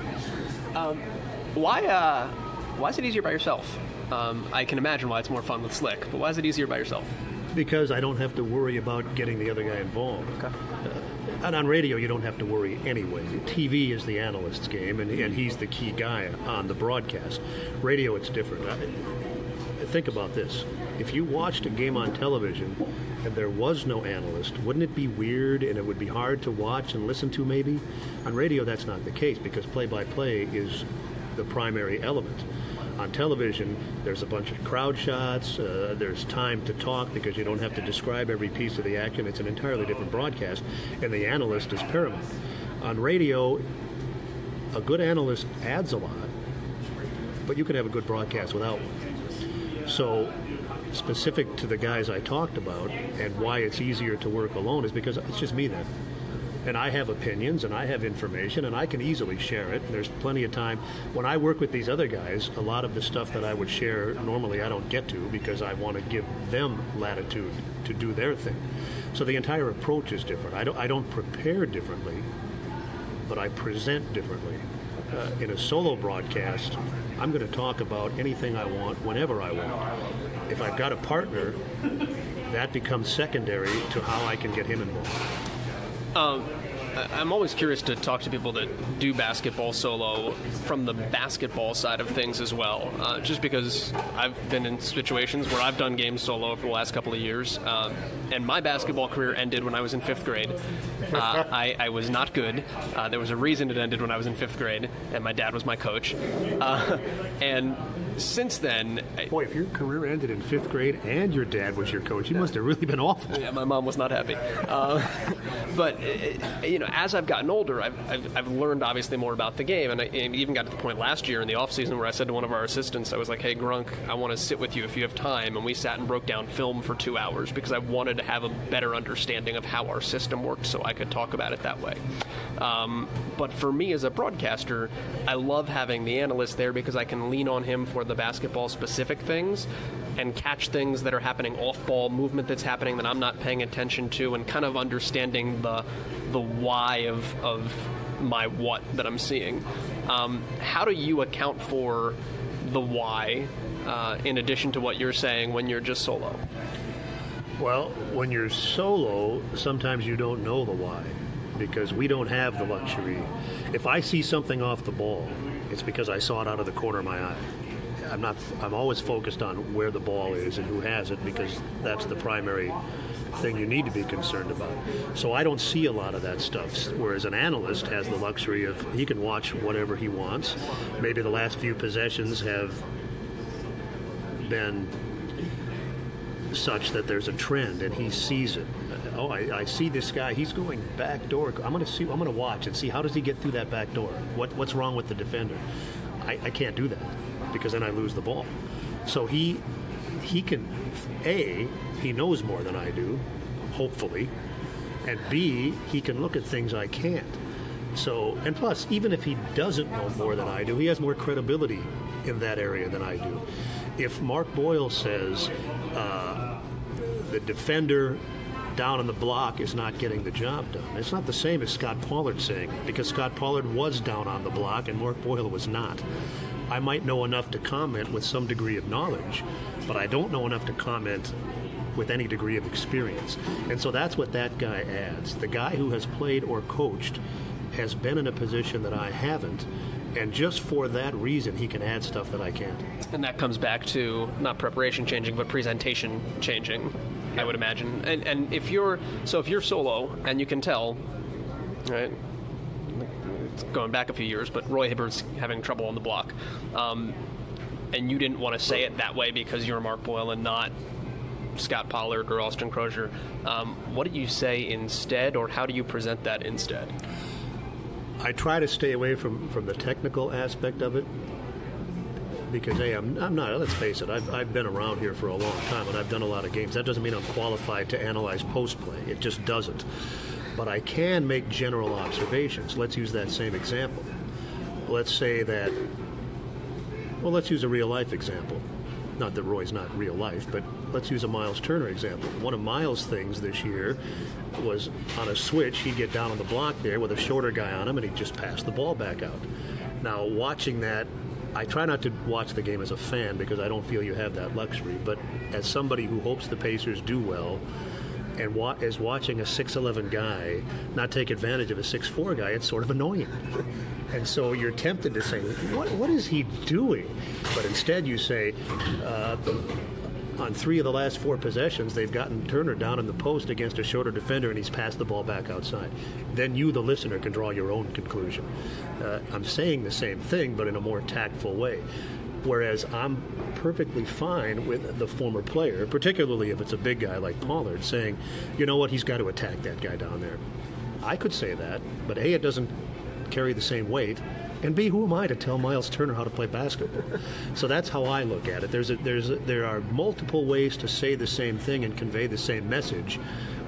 Why? Uh, why is it easier by yourself? Um, I can imagine why it's more fun with Slick, but why is it easier by yourself? Because I don't have to worry about getting the other guy involved. Okay. And on radio, you don't have to worry anyway. TV is the analyst's game, and, and he's the key guy on the broadcast. Radio, it's different. I, think about this. If you watched a game on television and there was no analyst, wouldn't it be weird and it would be hard to watch and listen to maybe? On radio, that's not the case because play by play is the primary element. On television, there's a bunch of crowd shots, uh, there's time to talk because you don't have to describe every piece of the action. It's an entirely different broadcast, and the analyst is paramount. On radio, a good analyst adds a lot, but you can have a good broadcast without one. So, specific to the guys I talked about and why it's easier to work alone is because it's just me then. And I have opinions and I have information and I can easily share it. There's plenty of time. When I work with these other guys, a lot of the stuff that I would share normally I don't get to because I want to give them latitude to do their thing. So the entire approach is different. I don't, I don't prepare differently, but I present differently. Uh, in a solo broadcast, I'm going to talk about anything I want whenever I want. If I've got a partner, that becomes secondary to how I can get him involved. I- I'm always curious to talk to people that do basketball solo from the basketball side of things as well. Uh, just because I've been in situations where I've done games solo for the last couple of years, um, and my basketball career ended when I was in fifth grade. Uh, I, I was not good. Uh, there was a reason it ended when I was in fifth grade, and my dad was my coach. Uh, and since then, Boy, if your career ended in fifth grade and your dad was your coach, you must have really been awful. Yeah, my mom was not happy. Uh, but uh, you know, as I've gotten older, I've, I've, I've learned obviously more about the game, and I even got to the point last year in the off season where I said to one of our assistants, I was like, "Hey, Grunk, I want to sit with you if you have time," and we sat and broke down film for two hours because I wanted to have a better understanding of how our system worked, so I could talk about it that way. Um, but for me as a broadcaster, I love having the analyst there because I can lean on him for the basketball specific things and catch things that are happening off ball, movement that's happening that I'm not paying attention to, and kind of understanding the the why of of my what that I'm seeing. Um, how do you account for the why uh, in addition to what you're saying when you're just solo? Well, when you're solo, sometimes you don't know the why because we don't have the luxury. If I see something off the ball, it's because I saw it out of the corner of my eye. I'm not. I'm always focused on where the ball is and who has it because that's the primary thing you need to be concerned about. So I don't see a lot of that stuff. Whereas an analyst has the luxury of he can watch whatever he wants. Maybe the last few possessions have been such that there's a trend and he sees it. Oh, I, I see this guy. He's going back door. I'm going to see. I'm going to watch and see how does he get through that back door. What what's wrong with the defender? I, I can't do that because then I lose the ball. So he he can a he knows more than I do, hopefully, and b he can look at things I can't. So and plus, even if he doesn't know more than I do, he has more credibility in that area than I do. If Mark Boyle says. Uh, the defender down on the block is not getting the job done. It's not the same as Scott Pollard saying because Scott Pollard was down on the block and Mark Boyle was not. I might know enough to comment with some degree of knowledge, but I don't know enough to comment with any degree of experience. And so that's what that guy adds. The guy who has played or coached has been in a position that I haven't, and just for that reason, he can add stuff that I can't. And that comes back to not preparation changing, but presentation changing. I would imagine. And and if you're so if you're solo and you can tell, right? Going back a few years, but Roy Hibbert's having trouble on the block, um, and you didn't want to say it that way because you're Mark Boyle and not Scott Pollard or Austin Croshere. Um, what do you say instead, or how do you present that instead? I try to stay away from, from the technical aspect of it because, hey, I'm, I'm not, let's face it, I've, I've been around here for a long time and I've done a lot of games. That doesn't mean I'm qualified to analyze post play, it just doesn't. But I can make general observations. Let's use that same example. Let's say that, well, let's use a real life example. Not that Roy's not real life, but let's use a Miles Turner example. One of Miles' things this year was on a switch, he'd get down on the block there with a shorter guy on him and he'd just pass the ball back out. Now, watching that, I try not to watch the game as a fan because I don't feel you have that luxury, but as somebody who hopes the Pacers do well, and wa- is watching a 6'11 guy not take advantage of a 6'4 guy, it's sort of annoying. And so you're tempted to say, what, what is he doing? But instead you say, uh, on three of the last four possessions, they've gotten Turner down in the post against a shorter defender, and he's passed the ball back outside. Then you, the listener, can draw your own conclusion. Uh, I'm saying the same thing, but in a more tactful way. Whereas I'm perfectly fine with the former player, particularly if it's a big guy like Pollard, saying, you know what, he's got to attack that guy down there. I could say that, but A, it doesn't carry the same weight. And B, who am I to tell Miles Turner how to play basketball? so that's how I look at it. There's a, there's a, there are multiple ways to say the same thing and convey the same message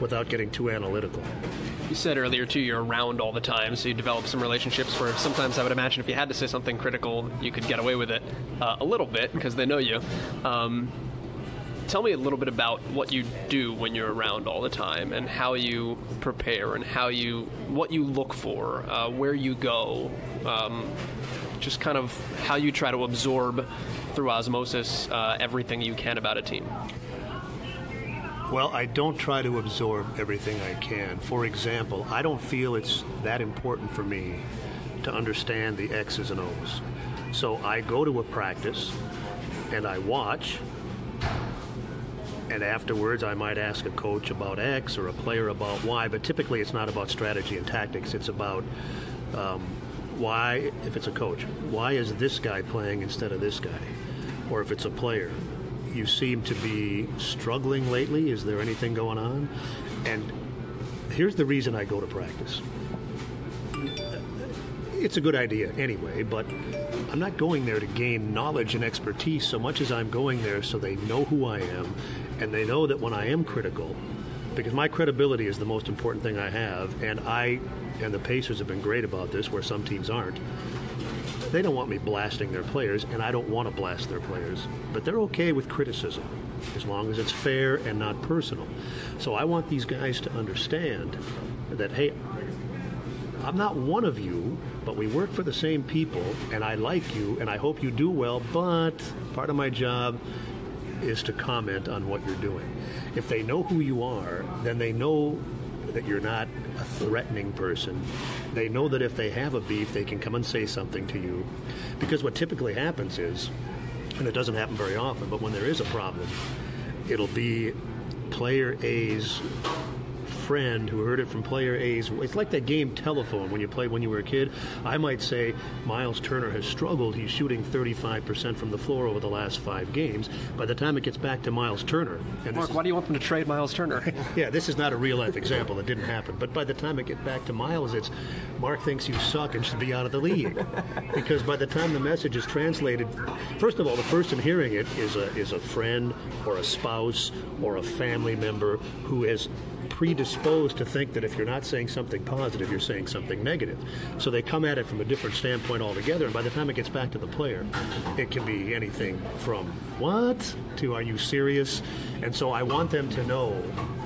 without getting too analytical. You said earlier too, you're around all the time, so you develop some relationships where sometimes I would imagine if you had to say something critical, you could get away with it uh, a little bit because they know you. Um, tell me a little bit about what you do when you're around all the time and how you prepare and how you what you look for, uh, where you go, um, just kind of how you try to absorb through osmosis uh, everything you can about a team. Well, I don't try to absorb everything I can. For example, I don't feel it's that important for me to understand the X's and O's. So I go to a practice and I watch, and afterwards I might ask a coach about X or a player about Y, but typically it's not about strategy and tactics. It's about um, why, if it's a coach, why is this guy playing instead of this guy? Or if it's a player, you seem to be struggling lately. Is there anything going on? And here's the reason I go to practice. It's a good idea anyway, but I'm not going there to gain knowledge and expertise so much as I'm going there so they know who I am and they know that when I am critical, because my credibility is the most important thing I have, and I and the Pacers have been great about this, where some teams aren't. They don't want me blasting their players, and I don't want to blast their players, but they're okay with criticism as long as it's fair and not personal. So I want these guys to understand that, hey, I'm not one of you, but we work for the same people, and I like you, and I hope you do well, but part of my job is to comment on what you're doing. If they know who you are, then they know that you're not a threatening person. They know that if they have a beef, they can come and say something to you. Because what typically happens is, and it doesn't happen very often, but when there is a problem, it'll be player A's friend who heard it from player A's. It's like that game telephone when you played when you were a kid. I might say Miles Turner has struggled. He's shooting 35% from the floor over the last five games. By the time it gets back to Miles Turner, and Mark, why do you want them to trade Miles Turner? yeah, this is not a real life example. That didn't happen. But by the time it gets back to Miles, it's Mark thinks you suck and should be out of the league. because by the time the message is translated, first of all, the person hearing it is a is a friend or a spouse or a family member who has predisposed to think that if you're not saying something positive, you're saying something negative. So they come at it from a different standpoint altogether, and by the time it gets back to the player, it can be anything from what to are you serious? And so I want them to know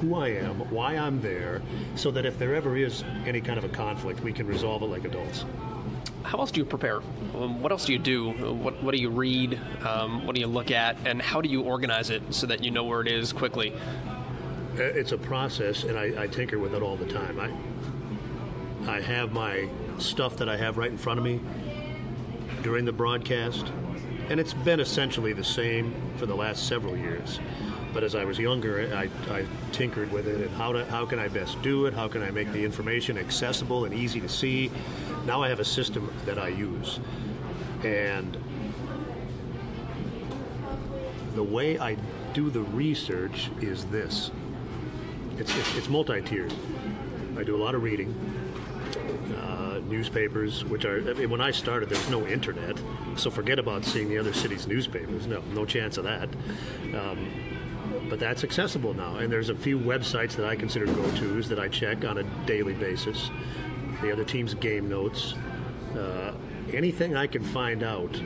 who I am, why I'm there, so that if there ever is any kind of a conflict, we can resolve it like adults. How else do you prepare? Um, what else do you do? What, what do you read? Um, what do you look at? And how do you organize it so that you know where it is quickly? Uh, it's a process, and I, I tinker with it all the time. I I have my stuff that I have right in front of me during the broadcast, and it's been essentially the same for the last several years. But as I was younger, I, I tinkered with it and how, to, how can I best do it? How can I make the information accessible and easy to see? Now I have a system that I use. And the way I do the research is this it's, it's, it's multi-tiered. I do a lot of reading, uh, newspapers, which are I mean, when I started, there was no internet, so forget about seeing the other city's newspapers. No, no chance of that. Um, but that's accessible now, and there's a few websites that I consider go-tos that I check on a daily basis. The other team's game notes, uh, anything I can find out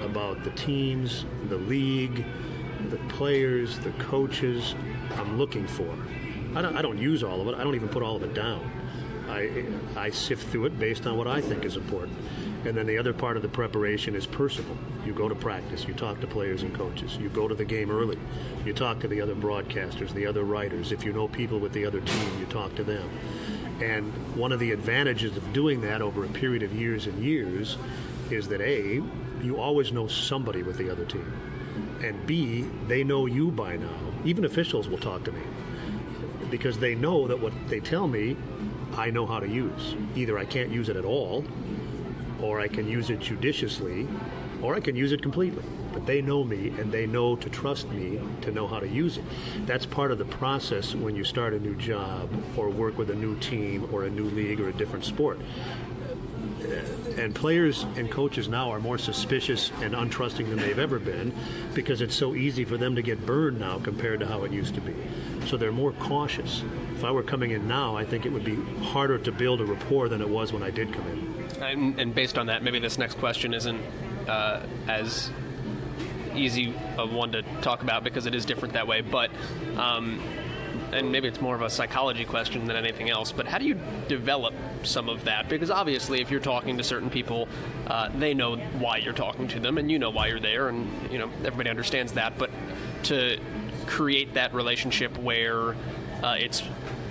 about the teams, the league, the players, the coaches, I'm looking for. I don't, I don't use all of it. I don't even put all of it down. I, I sift through it based on what I think is important. And then the other part of the preparation is personal. You go to practice, you talk to players and coaches, you go to the game early, you talk to the other broadcasters, the other writers. If you know people with the other team, you talk to them. And one of the advantages of doing that over a period of years and years is that A, you always know somebody with the other team. And B, they know you by now. Even officials will talk to me because they know that what they tell me, I know how to use. Either I can't use it at all, or I can use it judiciously, or I can use it completely. But they know me and they know to trust me to know how to use it. That's part of the process when you start a new job or work with a new team or a new league or a different sport. And players and coaches now are more suspicious and untrusting than they've ever been because it's so easy for them to get burned now compared to how it used to be. So they're more cautious. If I were coming in now, I think it would be harder to build a rapport than it was when I did come in. And, and based on that, maybe this next question isn't uh, as easy of one to talk about because it is different that way. But um, and maybe it's more of a psychology question than anything else. But how do you develop some of that? Because obviously, if you're talking to certain people, uh, they know why you're talking to them, and you know why you're there, and you know everybody understands that. But to create that relationship where uh, it's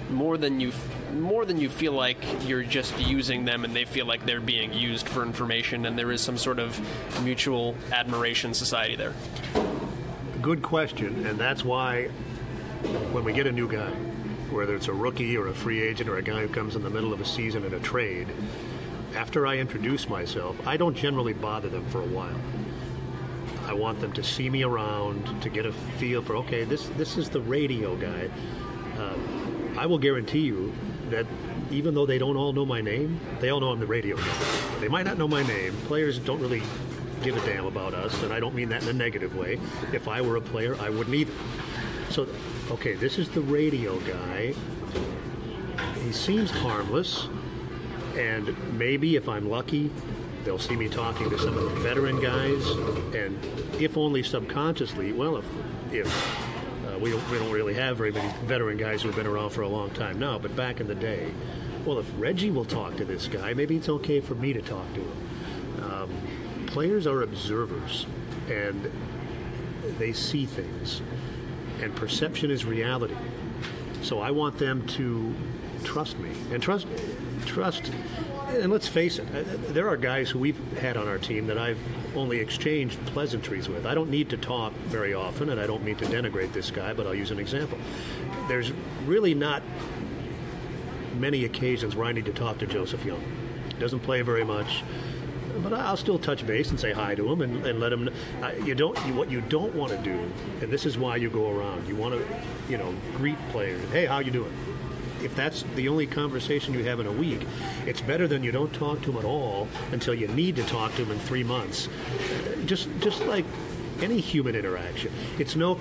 more than you more than you feel like you're just using them and they feel like they're being used for information and there is some sort of mutual admiration society there Good question, and that's why when we get a new guy, whether it's a rookie or a free agent or a guy who comes in the middle of a season in a trade, after I introduce myself, I don't generally bother them for a while. I want them to see me around, to get a feel for okay, this this is the radio guy. Uh, I will guarantee you that even though they don't all know my name, they all know I'm the radio guy. They might not know my name. Players don't really give a damn about us, and I don't mean that in a negative way. If I were a player, I wouldn't either. So, okay, this is the radio guy. He seems harmless, and maybe if I'm lucky, they'll see me talking to some of the veteran guys, and if only subconsciously, well, if if uh, we don't we don't really have very many veteran guys who've been around for a long time now, but back in the day, well, if Reggie will talk to this guy, maybe it's okay for me to talk to him. Um, players are observers, and they see things, and perception is reality. So I want them to trust me and trust trust. And let's face it, uh, there are guys who we've had on our team that I've only exchanged pleasantries with. I don't need to talk very often, and I don't mean to denigrate this guy, but I'll use an example. There's really not many occasions where I need to talk to Joseph Young. Doesn't play very much, but I'll still touch base and say hi to them and, and let them. Uh, you don't. You, what you don't want to do, and this is why you go around. You want to, you know, greet players. Hey, how you doing? If that's the only conversation you have in a week, it's better than you don't talk to them at all until you need to talk to them in three months. Just, just like any human interaction, it's no.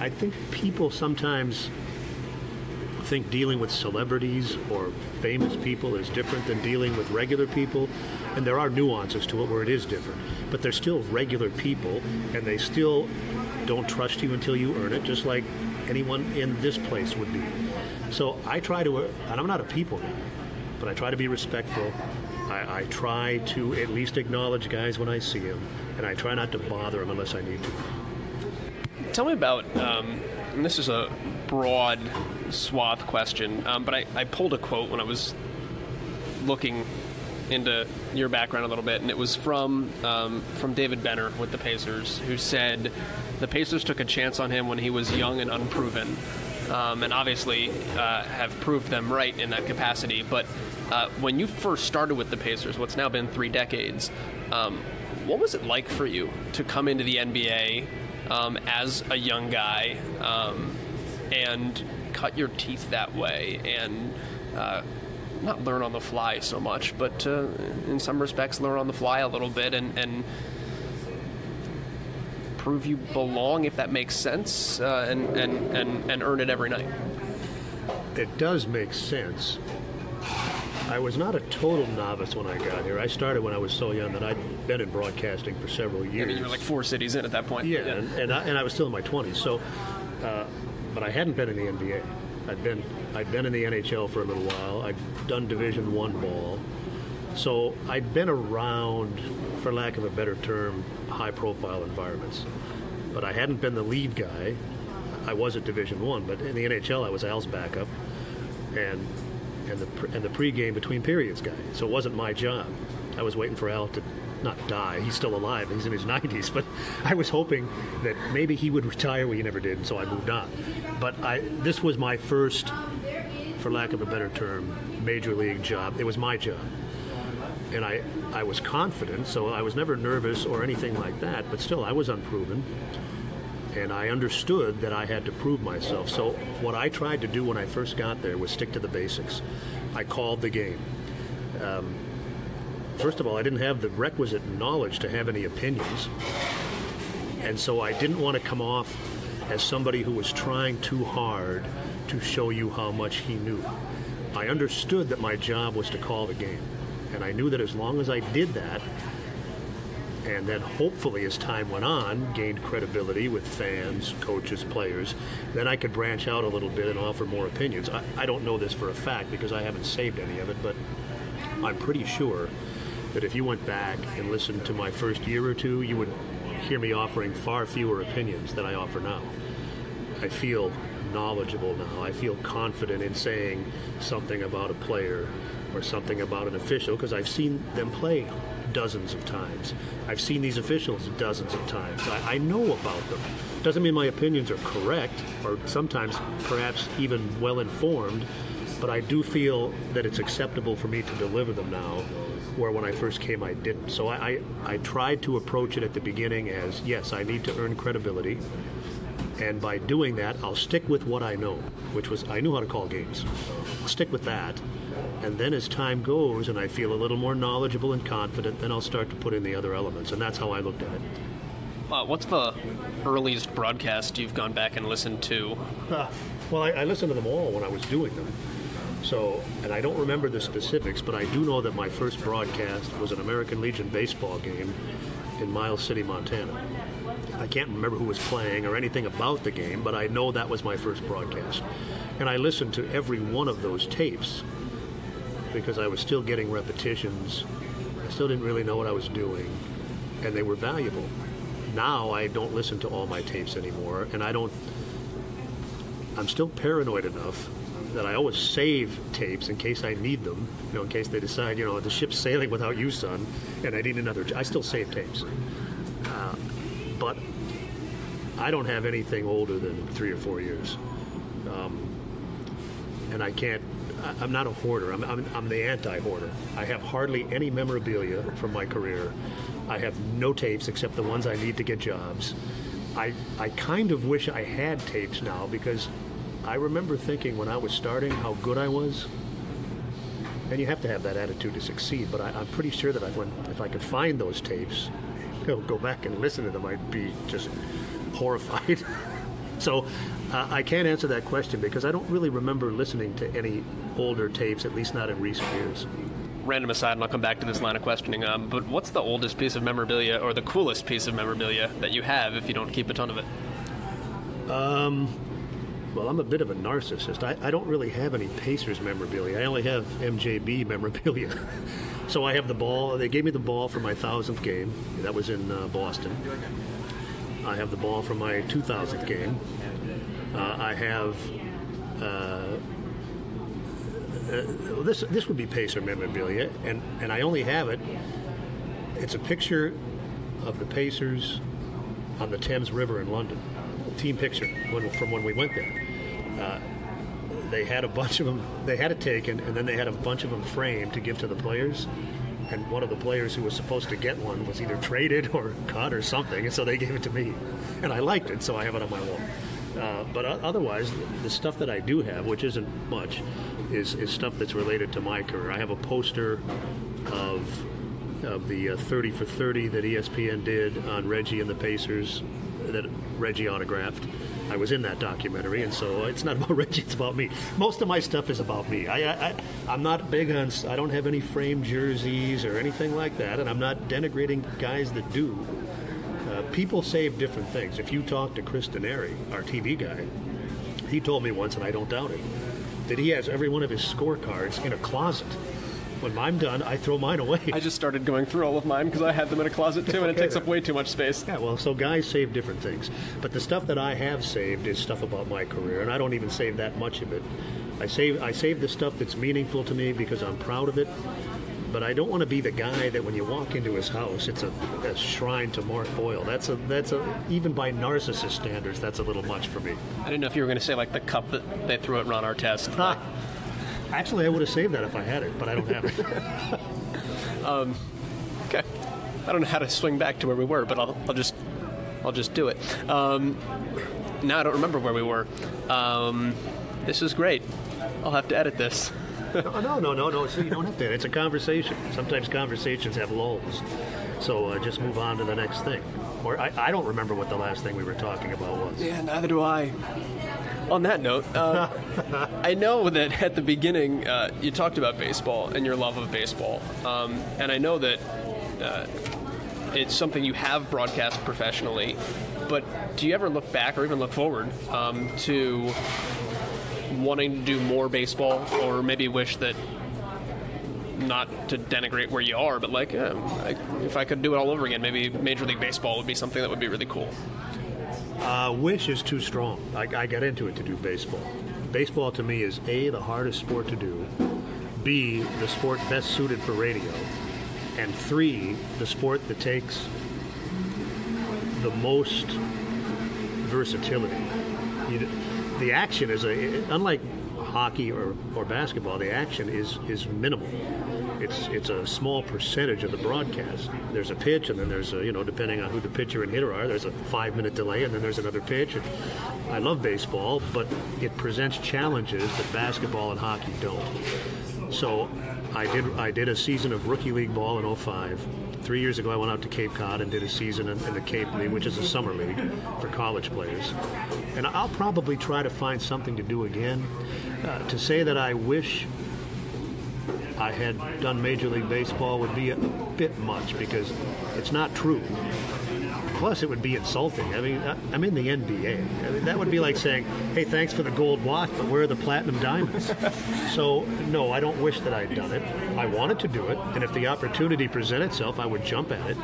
I think people sometimes think dealing with celebrities or famous people is different than dealing with regular people, and there are nuances to it where it is different. But they're still regular people, and they still don't trust you until you earn it, just like anyone in this place would be. So I try to, and I'm not a people guy, but I try to be respectful. I, I try to at least acknowledge guys when I see them, and I try not to bother them unless I need to. Tell me about, um, and this is a broad swath question, um, but I, I pulled a quote when I was looking into your background a little bit, and it was from um, from David Benner with the Pacers, who said the Pacers took a chance on him when he was young and unproven, um, and obviously uh, have proved them right in that capacity. But uh, when you first started with the Pacers, what's now been three decades, um, what was it like for you to come into the NBA um, as a young guy um, and cut your teeth that way and uh, not learn on the fly so much, but uh, in some respects learn on the fly a little bit and, and prove you belong, if that makes sense, uh, and, and, and, and earn it every night. It does make sense. I was not a total novice when I got here. I started when I was so young that I'd been in broadcasting for several I years. mean, you were like four cities in at that point. Yeah, and, and, I, and I was still in my 20s. So, uh, but I hadn't been in the NBA. I'd been I'd been in the NHL for a little while. I'd done Division One ball, so I'd been around, for lack of a better term, high-profile environments. But I hadn't been the lead guy. I was at Division One, but in the NHL, I was Al's backup, and and the and the pregame between periods guy. So it wasn't my job. I was waiting for Al to not die. He's still alive. He's in his 90s, but I was hoping that maybe he would retire. Well, he never did, so I moved on. But I this was my first, for lack of a better term, major league job. It was my job, and I I was confident, so I was never nervous or anything like that. But still, I was unproven. And I understood that I had to prove myself. So, what I tried to do when I first got there was stick to the basics. I called the game. Um, first of all, I didn't have the requisite knowledge to have any opinions. And so I didn't want to come off as somebody who was trying too hard to show you how much he knew. I understood that my job was to call the game. And I knew that as long as I did that, and then hopefully as time went on, gained credibility with fans, coaches, players, then I could branch out a little bit and offer more opinions. I, I don't know this for a fact because I haven't saved any of it, but I'm pretty sure that if you went back and listened to my first year or two, you would hear me offering far fewer opinions than I offer now. I feel knowledgeable now. I feel confident in saying something about a player or something about an official because I've seen them play dozens of times. I've seen these officials dozens of times. I, I know about them. Doesn't mean my opinions are correct or sometimes perhaps even well informed, but I do feel that it's acceptable for me to deliver them now where when I first came I didn't. So I, I, I tried to approach it at the beginning as yes, I need to earn credibility. And by doing that, I'll stick with what I know, which was I knew how to call games. I'll stick with that. And then as time goes and I feel a little more knowledgeable and confident, then I'll start to put in the other elements. And that's how I looked at it. Uh, what's the earliest broadcast you've gone back and listened to? Uh, well, I, I listened to them all when I was doing them. So, and I don't remember the specifics, but I do know that my first broadcast was an American Legion baseball game in Miles City, Montana. I can't remember who was playing or anything about the game, but I know that was my first broadcast. And I listened to every one of those tapes because I was still getting repetitions. I still didn't really know what I was doing, and they were valuable. Now I don't listen to all my tapes anymore, and I don't. I'm still paranoid enough that I always save tapes in case I need them. You know, in case they decide, you know, the ship's sailing without you, son, and I need another. I still save tapes, uh, but I don't have anything older than three or four years, um, and I can't. I- I'm not a hoarder. I'm, I'm, I'm the anti-hoarder. I have hardly any memorabilia from my career. I have no tapes except the ones I need to get jobs. I, I kind of wish I had tapes now because I remember thinking when I was starting how good I was. And you have to have that attitude to succeed, but I, I'm pretty sure that I, when, if I could find those tapes, go go back and listen to them, I'd be just horrified. so uh, I can't answer that question because I don't really remember listening to any older tapes, at least not in recent years. Random aside, and I'll come back to this line of questioning. Um, but what's the oldest piece of memorabilia or the coolest piece of memorabilia that you have if you don't keep a ton of it? Well, I'm a bit of a narcissist. I, I don't really have any Pacers memorabilia. I only have MJB memorabilia. so I have the ball. They gave me the ball for my thousandth game. That was in uh, Boston. I have the ball from my 2000th game. Uh, I have. Uh, uh, this this would be Pacer memorabilia, and, and I only have it. It's a picture of the Pacers on the Thames River in London. Team picture when, from when we went there. Uh, they had a bunch of them. They had it taken, and then they had a bunch of them framed to give to the players. And one of the players who was supposed to get one was either traded or cut or something, and so they gave it to me. And I liked it, so I have it on my wall. Uh, but otherwise, the stuff that I do have, which isn't much, is, is stuff that's related to my career. I have a poster of of the uh, 30 for 30 that ESPN did on Reggie and the Pacers that Reggie autographed. I was in that documentary, and so it's not about Reggie; it's about me. Most of my stuff is about me. I, I, I'm not big on. I don't have any framed jerseys or anything like that, and I'm not denigrating guys that do. Uh, people save different things. If you talk to Chris Denari, our TV guy, he told me once, and I don't doubt it, that he has every one of his scorecards in a closet. When I'm done, I throw mine away. I just started going through all of mine because I had them in a closet too, and it takes up way too much space. Yeah, well, so guys save different things. But the stuff that I have saved is stuff about my career, and I don't even save that much of it. I save I save the stuff that's meaningful to me because I'm proud of it. But I don't want to be the guy that when you walk into his house, it's a, a shrine to Mark Boyle. That's a that's a even by narcissist standards, that's a little much for me. I didn't know if you were going to say like the cup that they threw at Ron Artest. Ha! Actually, I would have saved that if I had it, but I don't have it. Okay. I don't know how to swing back to where we were, but I'll, I'll just I'll just do it. Um, now I don't remember where we were. Um, this is great. I'll have to edit this. no, no, no, no, no. So you don't have to. It's a conversation. Sometimes conversations have lulls. So uh, just move on to the next thing. Or I, I don't remember what the last thing we were talking about was. Yeah, neither do I. On that note, uh, I know that at the beginning uh, you talked about baseball and your love of baseball, um, and I know that uh, it's something you have broadcast professionally. But do you ever look back or even look forward um, to wanting to do more baseball, or maybe wish that not to denigrate where you are, but like eh, I, if I could do it all over again, maybe Major League Baseball would be something that would be really cool. Uh, wish is too strong. I, I got into it to do baseball. Baseball to me is A, the hardest sport to do, B, the sport best suited for radio, and three, the sport that takes the most versatility. You, the action is a unlike hockey or, or basketball. The action is is minimal. It's it's a small percentage of the broadcast. There's a pitch, and then there's a you know depending on who the pitcher and hitter are, there's a five minute delay, and then there's another pitch. And I love baseball, but it presents challenges that basketball and hockey don't. So I did I did a season of rookie league ball in 05 three years ago, I went out to Cape Cod and did a season in, in, the Cape League, which is a summer league for college players. And I'll probably try to find something to do again. Uh, to say that I wish I had done Major League Baseball would be a bit much because it's not true. Plus, it would be insulting. I mean, I'm in the NBA. I mean, that would be like saying, "Hey, thanks for the gold watch, but where are the platinum diamonds?" so, no, I don't wish that I'd done it. I wanted to do it, and if the opportunity presented itself, I would jump at it.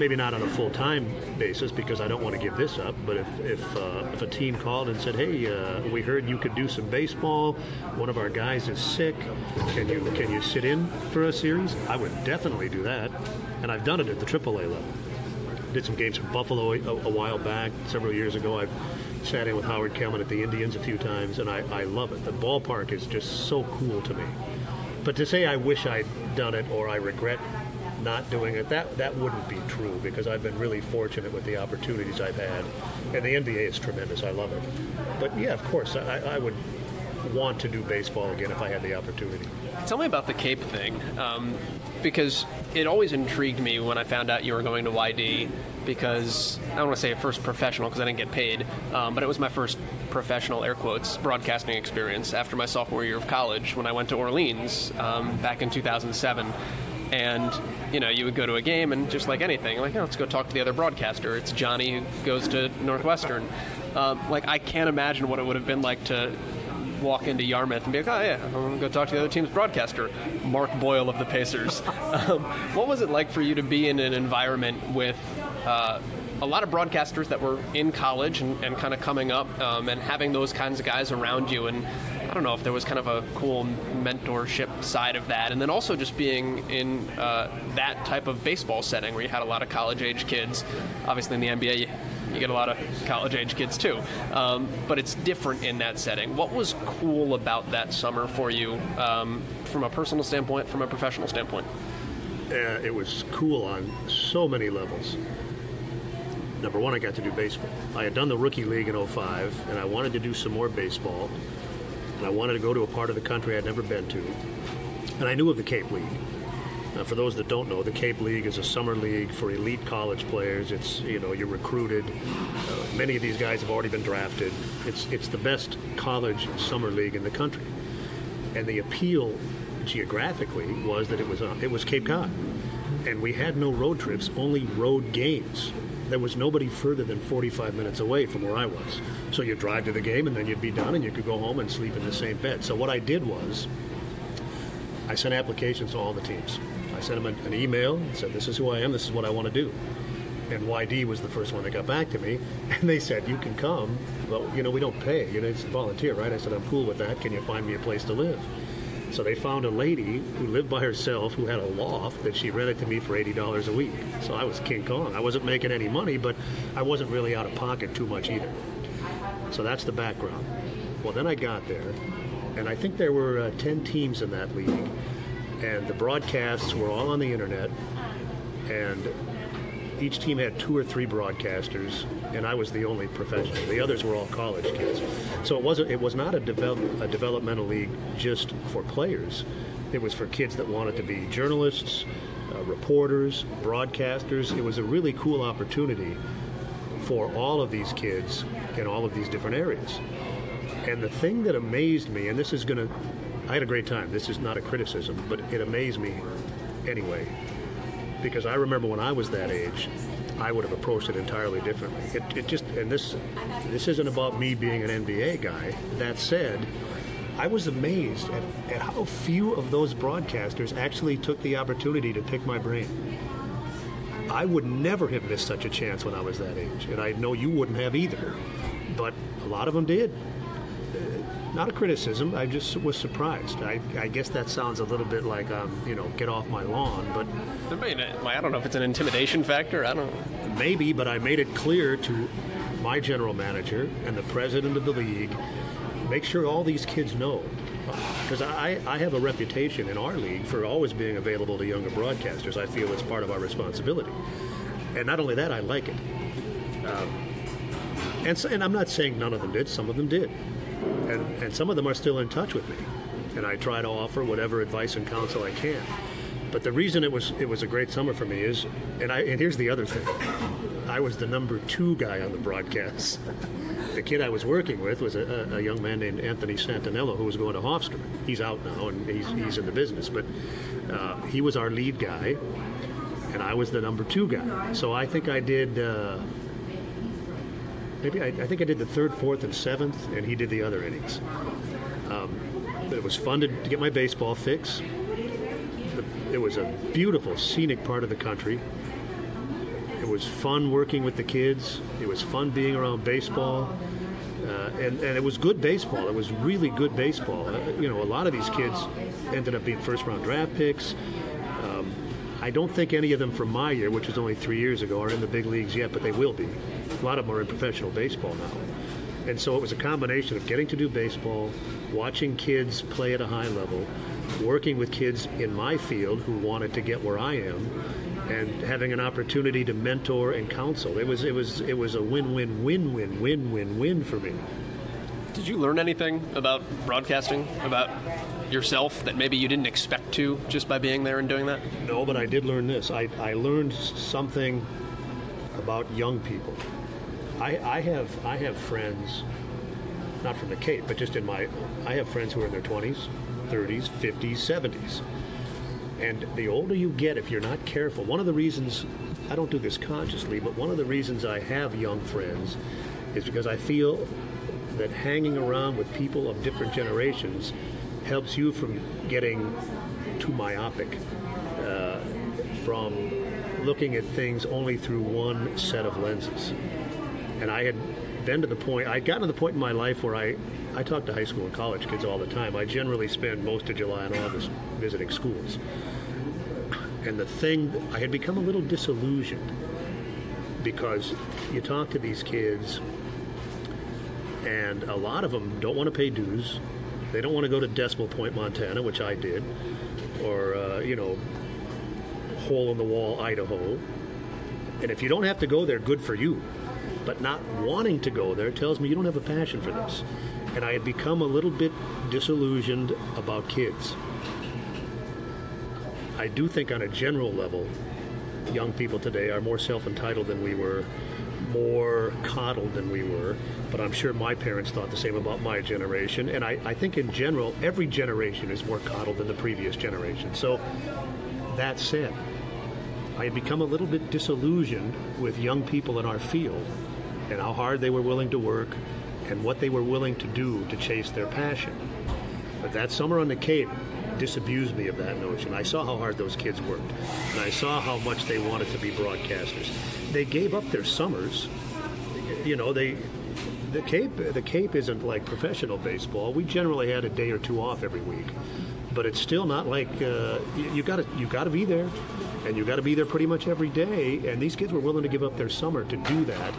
Maybe not on a full-time basis because I don't want to give this up. But if if, uh, if a team called and said, "Hey, uh, we heard you could do some baseball. One of our guys is sick. Can you can you sit in for a series?" I would definitely do that, and I've done it at the AAA level did some games for Buffalo a, a, while back, several years ago. I've sat in with Howard Kellman at the Indians a few times, and I, I love it. The ballpark is just so cool to me. But to say I wish I'd done it or I regret not doing it, that, that wouldn't be true because I've been really fortunate with the opportunities I've had. And the NBA is tremendous. I love it. But yeah, of course, I, I would want to do baseball again if I had the opportunity. Tell me about the Cape thing, um, because it always intrigued me when I found out you were going to YD. Because I don't want to say first professional because I didn't get paid, um, but it was my first professional air quotes broadcasting experience after my sophomore year of college when I went to Orleans um, back in 2007 and you know you would go to a game and just like anything like oh, let's go talk to the other broadcaster it's johnny who goes to northwestern um, like i can't imagine what it would have been like to walk into Yarmouth and be like, oh yeah, I'm gonna go talk to the other team's broadcaster, Mark Boyle of the Pacers. um, what was it like for you to be in an environment with uh, a lot of broadcasters that were in college and, and kind of coming up, um, and having those kinds of guys around you, and I don't know if there was kind of a cool mentorship side of that, and then also just being in uh, that type of baseball setting where you had a lot of college age kids. Obviously, in the NBA, you get a lot of college age kids too. Um, but it's different in that setting. What was cool about that summer for you um, from a personal standpoint, from a professional standpoint? Uh, it was cool on so many levels. Number one, I got to do baseball. I had done the rookie league in 05, and I wanted to do some more baseball. And I wanted to go to a part of the country I'd never been to. And I knew of the Cape League. Uh, for those that don't know, the Cape League is a summer league for elite college players. It's you know you're recruited. Uh, many of these guys have already been drafted. It's it's the best college summer league in the country, and the appeal geographically was that it was uh, it was Cape Cod, and we had no road trips, only road games. There was nobody further than 45 minutes away from where I was. So you'd drive to the game and then you'd be done and you could go home and sleep in the same bed. So what I did was I sent applications to all the teams. I sent them an email and said, This is who I am, this is what I want to do. And YD was the first one that got back to me, and they said, You can come, but you know, we don't pay. You know, it's volunteer, right? I said, I'm cool with that. Can you find me a place to live? So they found a lady who lived by herself who had a loft that she rented to me for $80 a week. So I was King Kong. I wasn't making any money, but I wasn't really out of pocket too much either. So that's the background. Well, then I got there, and I think there were uh, 10 teams in that league and the broadcasts were all on the internet, and each team had two or three broadcasters, and I was the only professional. The others were all college kids. So it wasn't. It was not a, develop, a developmental league just for players. It was for kids that wanted to be journalists, uh, reporters, broadcasters. It was a really cool opportunity for all of these kids in all of these different areas. And the thing that amazed me, and this is going to I had a great time. This is not a criticism, but it amazed me anyway. Because I remember when I was that age, I would have approached it entirely differently. It, it just, and this, this isn't about me being an NBA guy. That said, I was amazed at, at how few of those broadcasters actually took the opportunity to pick my brain. I would never have missed such a chance when I was that age, and I know you wouldn't have either. But a lot of them did. Uh, Not a criticism. I just was surprised. I, I guess that sounds a little bit like, um, you know, get off my lawn, but I mean, I don't know if it's an intimidation factor. I don't. maybe. But I made it clear to my general manager and the president of the league. Make sure all these kids know, because I, I have a reputation in our league for always being available to younger broadcasters. I feel it's part of our responsibility, and not only that, I like it. Um, and so, and I'm not saying none of them did. Some of them did, and and some of them are still in touch with me, and I try to offer whatever advice and counsel I can. But the reason it was it was a great summer for me is, and I and here's the other thing, I was the number two guy on the broadcast. The kid I was working with was a, a, young man named Anthony Santinello who was going to Hofstra. He's out now and he's, he's in the business, but uh, he was our lead guy, and I was the number two guy. So I think I did. Uh, maybe I, I think I did the third, fourth, and seventh, and he did the other innings. Um, but it was fun to, to get my baseball fix. It was a beautiful, scenic part of the country. It was fun working with the kids. It was fun being around baseball. Uh, and, and it was good baseball. It was really good baseball. Uh, you know, a lot of these kids ended up being first round draft picks. Um, I don't think any of them from my year, which was only three years ago, are in the big leagues yet, but they will be. A lot of them are in professional baseball now. And so it was a combination of getting to do baseball, watching kids play at a high level, working with kids in my field who wanted to get where I am, and having an opportunity to mentor and counsel. It was it was it was a win-win-win-win-win-win win for me. Did you learn anything about broadcasting about yourself that maybe you didn't expect to just by being there and doing that? No, but I did learn this. I, I learned something about young people. I, I have I have friends, not from the Cape, but just in my I have friends who are in their twenties, thirties, fifties, seventies. And the older you get, if you're not careful, one of the reasons I don't do this consciously, but one of the reasons I have young friends is because I feel that hanging around with people of different generations helps you from getting too myopic, uh, from looking at things only through one set of lenses. And I had been to the point, I'd gotten to the point in my life where I, I talk to high school and college kids all the time. I generally spend most of July and August visiting schools. And the thing, I had become a little disillusioned because you talk to these kids, and a lot of them don't want to pay dues. They don't want to go to Decimal Point, Montana, which I did, or, uh, you know, Hole in the Wall, Idaho. And if you don't have to go there, good for you. But not wanting to go there tells me you don't have a passion for this. And I had become a little bit disillusioned about kids. I do think, on a general level, young people today are more self entitled than we were, more coddled than we were. But I'm sure my parents thought the same about my generation. And I, I think, in general, every generation is more coddled than the previous generation. So, that said, I had become a little bit disillusioned with young people in our field and how hard they were willing to work and what they were willing to do to chase their passion. But that summer on the Cape disabused me of that notion. I saw how hard those kids worked, and I saw how much they wanted to be broadcasters. They gave up their summers. You know, they the Cape the Cape isn't like professional baseball. We generally had a day or two off every week, but it's still not like uh, you, got to you got to be there, and you got to be there pretty much every day. And these kids were willing to give up their summer to do that.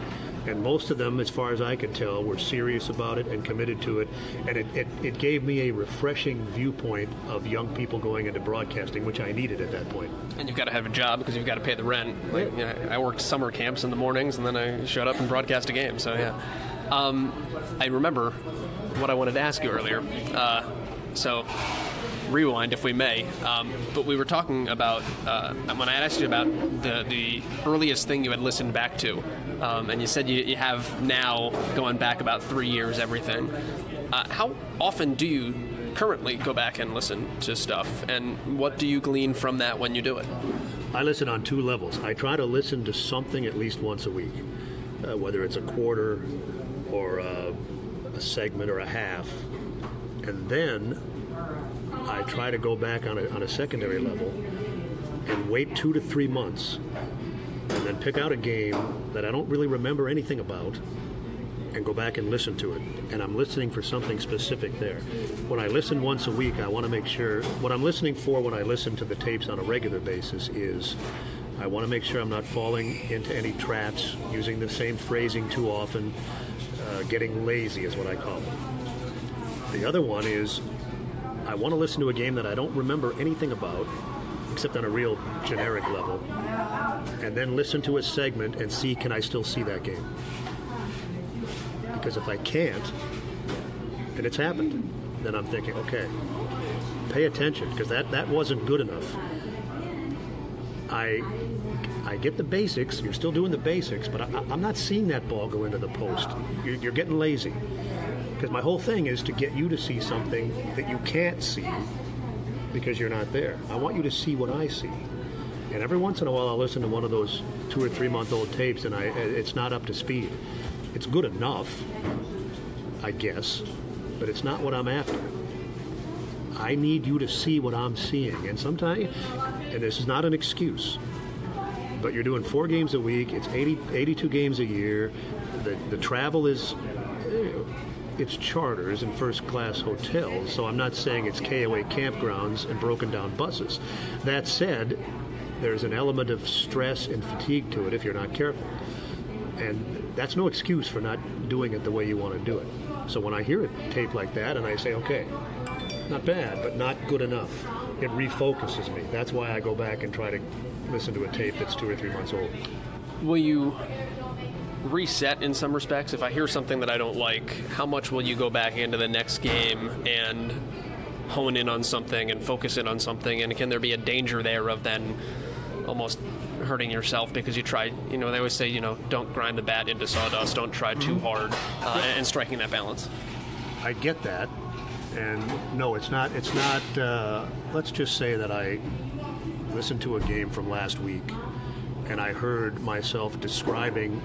And most of them, as far as I could tell, were serious about it and committed to it. And it, it, it gave me a refreshing viewpoint of young people going into broadcasting, which I needed at that point. And you've got to have a job because you've got to pay the rent. Like, you know, I worked summer camps in the mornings, and then I showed up and broadcast a game. So yeah, um, I remember what I wanted to ask you earlier. Uh, so rewind if we may. Um, but we were talking about uh, when I asked you about the the earliest thing you had listened back to, um, and you said you, you have now going back about three years everything. Uh, how often do you currently go back and listen to stuff, and what do you glean from that when you do it? I listen on two levels. I try to listen to something at least once a week, uh, whether it's a quarter or a, a segment or a half. And then I try to go back on a, on a secondary level and wait two to three months and then pick out a game that I don't really remember anything about and go back and listen to it. And I'm listening for something specific there. When I listen once a week, I want to make sure what I'm listening for when I listen to the tapes on a regular basis is I want to make sure I'm not falling into any traps, using the same phrasing too often, uh, getting lazy is what I call it. The other one is I want to listen to a game that I don't remember anything about, except on a real generic level, and then listen to a segment and see can I still see that game. Because if I can't, and it's happened, then I'm thinking, okay, pay attention because that, that wasn't good enough. I I get the basics. You're still doing the basics, but I, I'm not seeing that ball go into the post. You're, you're getting lazy because my whole thing is to get you to see something that you can't see because you're not there. I want you to see what I see. And every once in a while, I'll listen to one of those two or three month old tapes, and I it's not up to speed. It's good enough, I guess, but it's not what I'm after. I need you to see what I'm seeing, and sometimes, and this is not an excuse, but you're doing four games a week. It's 80, 82 games a year. The the travel is. It's charters and first class hotels, so I'm not saying it's KOA campgrounds and broken down buses. That said, there's an element of stress and fatigue to it if you're not careful. And that's no excuse for not doing it the way you want to do it. So when I hear a tape like that and I say, okay, not bad, but not good enough, it refocuses me. That's why I go back and try to listen to a tape that's two or three months old. Will you reset in some respects? If I hear something that I don't like, how much will you go back into the next game and hone in on something and focus in on something? And can there be a danger there of then almost hurting yourself because you try, you know, they always say, you know, don't grind the bat into sawdust, don't try too hard, uh, and striking that balance. I get that, and no, it's not. It's not. Uh, let's just say that I listened to a game from last week, and I heard myself describing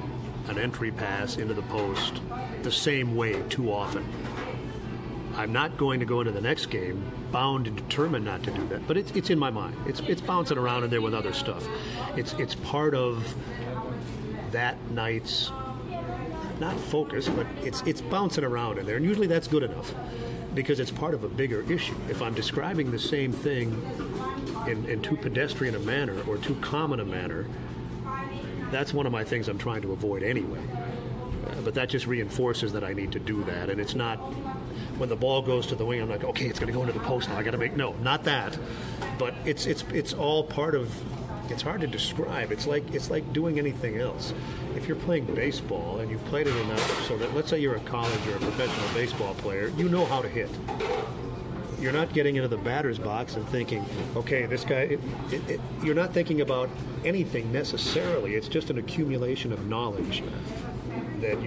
an entry pass into the post the same way too often. I'm not going to go into the next game bound and determined not to do that, but it's, it's in my mind. It's it's bouncing around in there with other stuff. It's it's part of that night's not focus, but it's it's bouncing around in there, and usually that's good enough because it's part of a bigger issue. If I'm describing the same thing in, in too pedestrian a manner or too common a manner, that's one of my things I'm trying to avoid anyway. Uh, but that just reinforces that I need to do that, and it's not when the ball goes to the wing. I'm like, okay, it's going to go into the post now. I got to make no, not that. But it's it's it's all part of. It's hard to describe. It's like it's like doing anything else. If you're playing baseball and you've played it enough, so that let's say you're a college or a professional baseball player, you know how to hit. You're not getting into the batter's box and thinking, okay, this guy. It, it, it, you're not thinking about anything necessarily. It's just an accumulation of knowledge that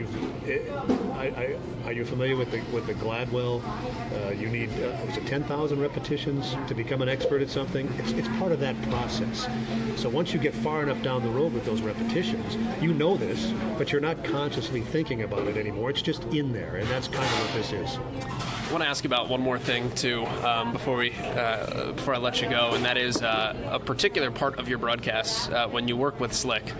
I, are you familiar with the with the Gladwell? Uh, you need uh, was it ten thousand repetitions to become an expert at something? It's, it's part of that process. So once you get far enough down the road with those repetitions, you know this, but you're not consciously thinking about it anymore. It's just in there, and that's kind of what this is. I want to ask you about one more thing too um, before we uh, before I let you go, and that is uh, a particular part of your broadcasts uh, when you work with Slick.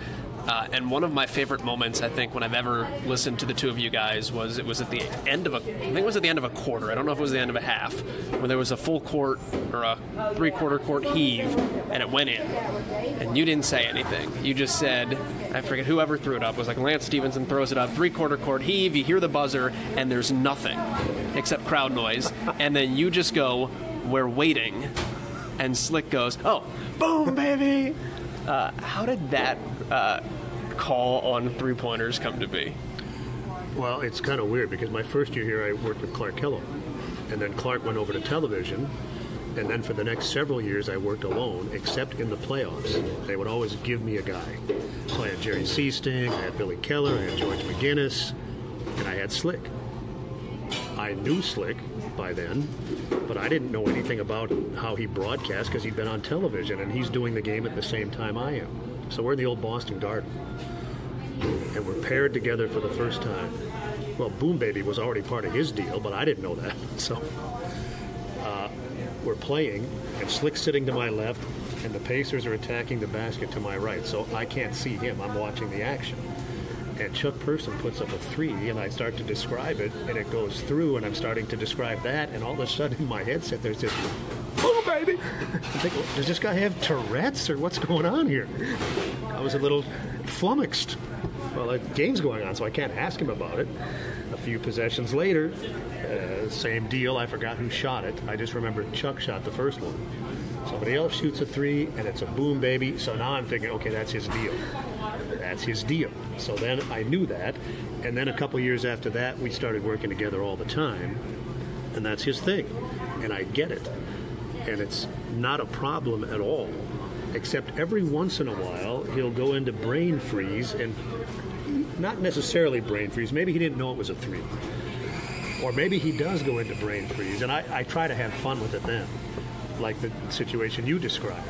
Uh, and one of my favorite moments, I think, when I've ever listened to the two of you guys was it was at the end of a, I think it was at the end of a quarter. I don't know if it was the end of a half, where there was a full court or a three-quarter court heave, and it went in, and you didn't say anything. You just said, I forget whoever threw it up was like Lance Stephenson throws it up, three-quarter court heave. You hear the buzzer, and there's nothing except crowd noise, and then you just go, "We're waiting," and Slick goes, "Oh, boom, baby." Uh, how did that uh, call on three pointers come to be? Well, it's kind of weird because my first year here, I worked with Clark Kellogg, and then Clark went over to television, and then for the next several years, I worked alone, except in the playoffs. They would always give me a guy. So I had Jerry Sichting, I had Billy Keller, I had George McGinnis, and I had Slick. I knew Slick by then, but I didn't know anything about how he broadcast because he'd been on television, and he's doing the game at the same time I am. So we're in the old Boston Garden and we're paired together for the first time. Well, Boom Baby was already part of his deal, but I didn't know that. So uh, we're playing, and Slick's sitting to my left, and the Pacers are attacking the basket to my right, so I can't see him. I'm watching the action. And Chuck Person puts up a three, and I start to describe it, and it goes through, and I'm starting to describe that, and all of a sudden in my headset there's this, baby! Does this guy have Tourette's, or what's going on here? I was a little flummoxed. Well, the game's going on, so I can't ask him about it. A few possessions later, uh, same deal. I forgot who shot it. I just remember Chuck shot the first one. Somebody else shoots a three, and it's a boom, baby. So now I'm thinking, okay, that's his deal. That's his deal. So then I knew that, and then a couple years after that, we started working together all the time, and that's his thing, and I get it, and it's not a problem at all. Except every once in a while, he'll go into brain freeze, and not necessarily brain freeze. Maybe he didn't know it was a three. Or maybe he does go into brain freeze, and I, I try to have fun with it then, like the situation you described.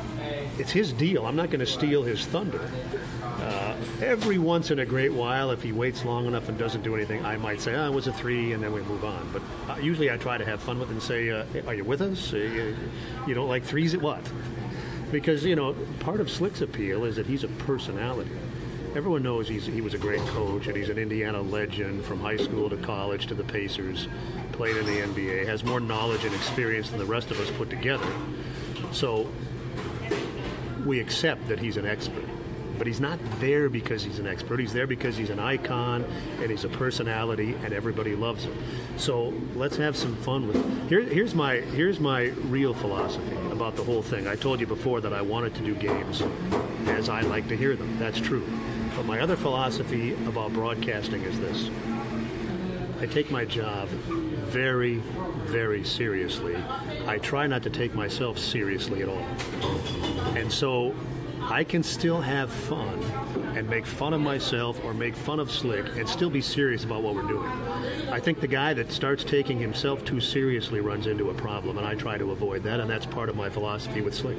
It's his deal. I'm not going to steal his thunder. Every once in a great while, if he waits long enough and doesn't do anything, I might say, oh, it was a three, and then we move on. But uh, usually I try to have fun with it and say, uh, are you with us? Uh, you, you don't like threes at what? Because, you know, part of Slick's appeal is that he's a personality. Everyone knows he was a great coach and he's an Indiana legend from high school to college to the Pacers, played in the NBA, has more knowledge and experience than the rest of us put together. So we accept that he's an expert. But he's not there because he's an expert. He's there because he's an icon and he's a personality and everybody loves him. So let's have some fun with it. Here, here's my here's my real philosophy about the whole thing. I told you before that I wanted to do games as I like to hear them. That's true. But my other philosophy about broadcasting is this. I take my job very, very seriously. I try not to take myself seriously at all. And so I can still have fun and make fun of myself or make fun of Slick and still be serious about what we're doing. I think the guy that starts taking himself too seriously runs into a problem, and I try to avoid that, and that's part of my philosophy with Slick.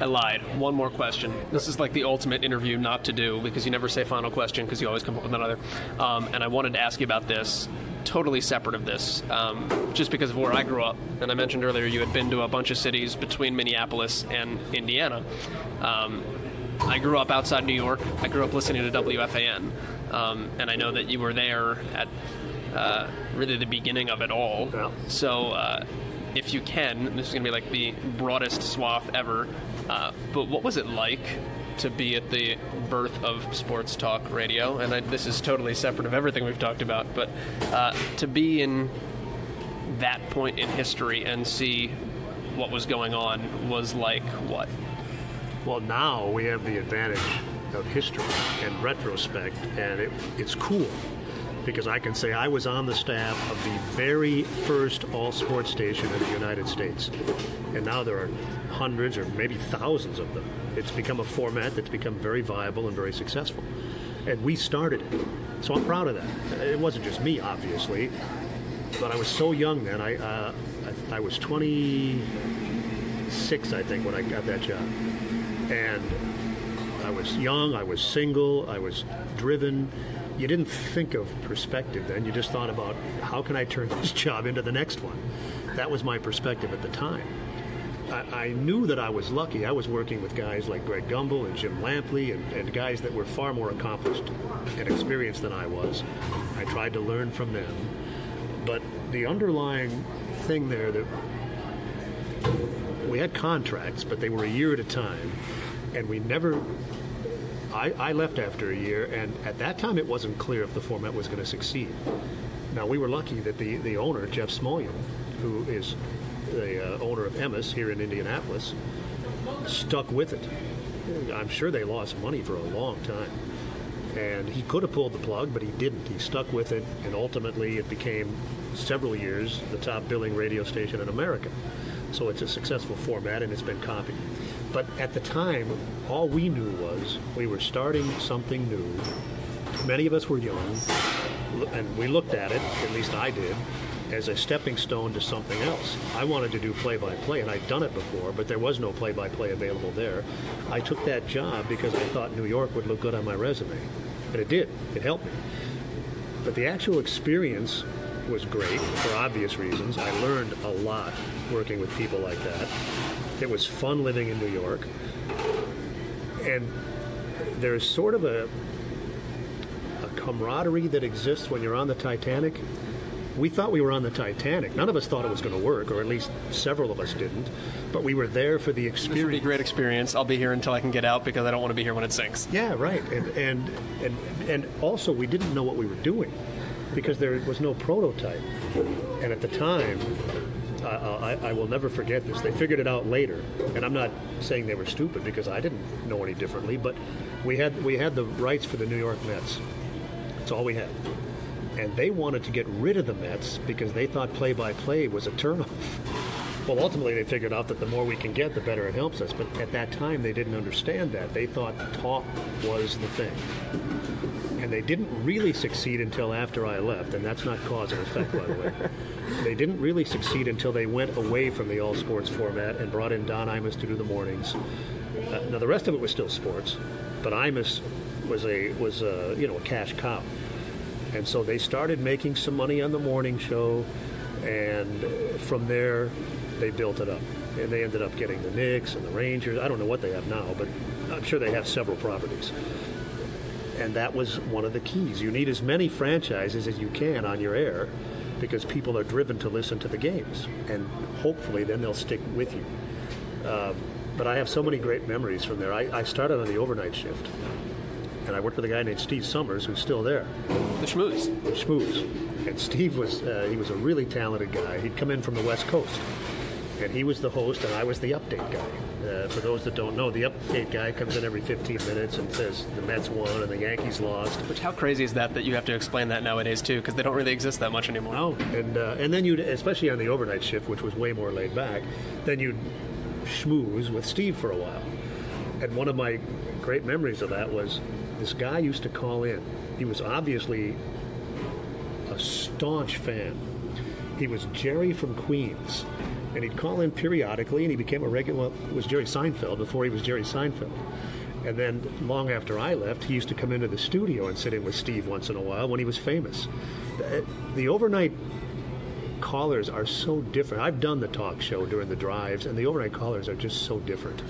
I lied. One more question. This is like the ultimate interview not to do because you never say final question because you always come up with another. Um, and I wanted to ask you about this, totally separate of this, um, just because of where I grew up. And I mentioned earlier you had been to a bunch of cities between Minneapolis and Indiana. Um, I grew up outside New York. I grew up listening to WFAN. Um, and I know that you were there at uh, really the beginning of it all. Yeah. So, uh, if you can, this is going to be like the broadest swath ever. Uh, but what was it like to be at the birth of sports talk radio? And I, this is totally separate of everything we've talked about, but uh, to be in that point in history and see what was going on was like what? Well, now we have the advantage of history and retrospect, and it, it's cool because I can say I was on the staff of the very first all sports station in the United States. And now there are hundreds or maybe thousands of them. It's become a format that's become very viable and very successful. And we started it. So I'm proud of that. It wasn't just me, obviously, but I was so young then. I, uh, I, I was 26, I think, when I got that job. And I was young, I was single, I was driven. You didn't think of perspective then. You just thought about how can I turn this job into the next one. That was my perspective at the time. I, I knew that I was lucky. I was working with guys like Greg Gumbel and Jim Lampley and, and guys that were far more accomplished and experienced than I was. I tried to learn from them. But the underlying thing there that we had contracts, but they were a year at a time, and we never. I, I left after a year, and at that time it wasn't clear if the format was going to succeed. Now we were lucky that the, the owner Jeff Smulyan, who is the uh, owner of Emmis here in Indianapolis, stuck with it. I'm sure they lost money for a long time. And he could have pulled the plug, but he didn't. He stuck with it, and ultimately it became several years the top billing radio station in America. So it's a successful format and it's been copied. But at the time, all we knew was we were starting something new. Many of us were young, and we looked at it, at least I did, as a stepping stone to something else. I wanted to do play by play, and I'd done it before, but there was no play by play available there. I took that job because I thought New York would look good on my resume. And it did, it helped me. But the actual experience was great for obvious reasons. I learned a lot working with people like that. It was fun living in New York. And there's sort of a, a camaraderie that exists when you're on the Titanic. We thought we were on the Titanic. None of us thought it was going to work, or at least several of us didn't. But we were there for the This would be a experience. great experience. I'll be here until I can get out because I don't want to be here when it sinks. Yeah, right. And, and and and also we didn't know what we were doing because there was no prototype. And at the time, I, I, I will never forget this. They figured it out later, and I'm not saying they were stupid because I didn't know any differently. But we had we had the rights for the New York Mets. That's all we had. And they wanted to get rid of the Mets because they thought play-by-play was a turnoff. Well, ultimately, they figured out that the more we can get, the better it helps us. But at that time, they didn't understand that. They thought talk was the thing. And they didn't really succeed until after I left, and that's not cause and effect, by the way. They didn't really succeed until they went away from the all sports format and brought in Don Imus to do the mornings. Uh, now, the rest of it was still sports, but Imus was a was a, you know a cash cow, and so they started making some money on the morning show, and from there they built it up, and they ended up getting the Knicks and the Rangers. I don't know what they have now, but I'm sure they have several properties. And that was one of the keys. You need as many franchises as you can on your air because people are driven to listen to the games. And hopefully, then they'll stick with you. Um, but I have so many great memories from there. I, I started on the overnight shift, and I worked with a guy named Steve Somers, who's still there. The schmooze. The schmooze. And Steve was uh, he was a really talented guy. He'd come in from the West Coast, and he was the host, and I was the update guy. Uh, for those that don't know, the update guy comes in every 15 minutes and says the Mets won and the Yankees lost. Which how crazy is that that you have to explain that nowadays too? Because they don't really exist that much anymore. No, and uh, and then you'd especially on the overnight shift, which was way more laid back, then you'd schmooze with Steve for a while. And one of my great memories of that was this guy used to call in. He was obviously a staunch fan. He was Jerry from Queens, and he'd call in periodically, and he became a regular. Well, was Jerry Seinfeld before he was Jerry Seinfeld. And then, long after I left, he used to come into the studio and sit in with Steve once in a while when he was famous. The, the overnight callers are so different. I've done the talk show during the drives, and the overnight callers are just so different.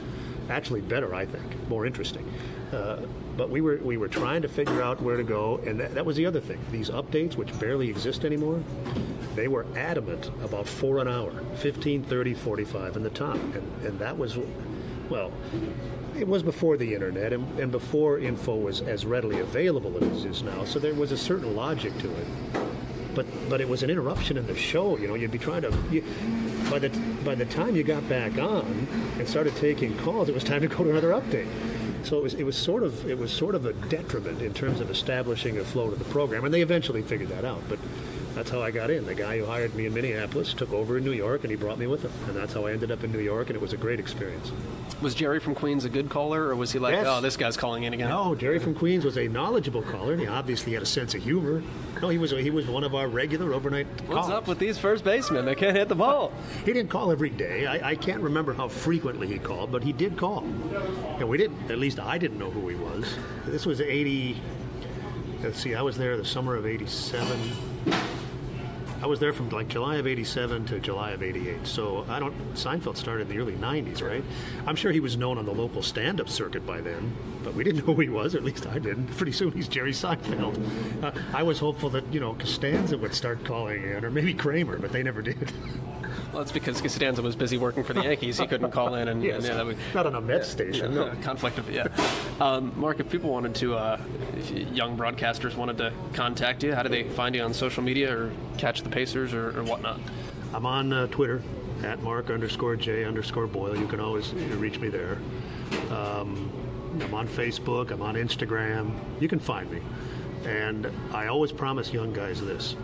Actually, better, I think, more interesting. Uh, but we were we were trying to figure out where to go, and that, that was the other thing. These updates, which barely exist anymore, they were adamant about four an hour, 15, 30, 45 in the top, and, and that was, well, it was before the internet and, and before info was as readily available as it is now. So there was a certain logic to it but but it was an interruption in the show. You know, you'd be trying to. You, by the by the time you got back on and started taking calls, it was time to go to another update. So it was it was sort of it was sort of a detriment in terms of establishing a flow to the program, and they eventually figured that out. But that's how I got in. The guy who hired me in Minneapolis took over in New York, and he brought me with him, and that's how I ended up in New York, and it was a great experience. Was Jerry from Queens a good caller, or was he like, Yes. oh, this guy's calling in again? No, Jerry from Queens was a knowledgeable caller, and he obviously had a sense of humor. No, he was he was one of our regular overnight What's callers. up with these first basemen? They can't hit the ball. He didn't call every day. I, I can't remember how frequently he called, but he did call. And we didn't, at least I didn't know who he was. This was 80, let's see, I was there the summer of 87. I was there from like July of 87 to July of 88. So I don't, Seinfeld started in the early 90s, right? I'm sure he was known on the local stand up circuit by then, but we didn't know who he was, or at least I didn't. Pretty soon he's Jerry Seinfeld. Uh, I was hopeful that, you know, Costanza would start calling in, or maybe Kramer, but they never did. Well, it's because Costanza was busy working for the Yankees. He couldn't call in, and, Yes. and yeah, that would, Not on a Mets station, no. conflict of yeah. Um, Mark, if people wanted to, uh, if young broadcasters wanted to contact you, how do they find you on social media or catch the Pacers or, or whatnot? I'm on uh, Twitter at Mark underscore J underscore Boyle. You can always reach me there. Um, I'm on Facebook. I'm on Instagram. You can find me. And I always promise young guys this: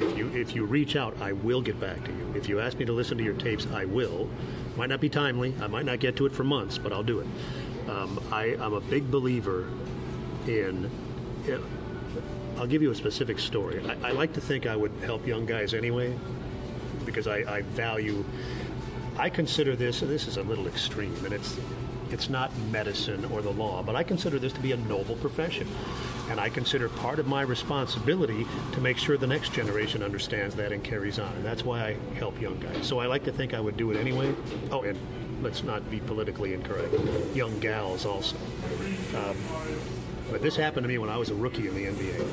if you if you reach out, I will get back to you. If you ask me to listen to your tapes, I will. Might not be timely. I might not get to it for months, but I'll do it. Um, I, I'm a big believer in. I'll give you a specific story. I, I like to think I would help young guys anyway, because I, I value. I consider this, and this is a little extreme, and it's it's not medicine or the law, but I consider this to be a noble profession, and I consider part of my responsibility to make sure the next generation understands that and carries on, and that's why I help young guys. So I like to think I would do it anyway. Oh, and let's not be politically incorrect. Young gals also. Um, but this happened to me when I was a rookie in the NBA.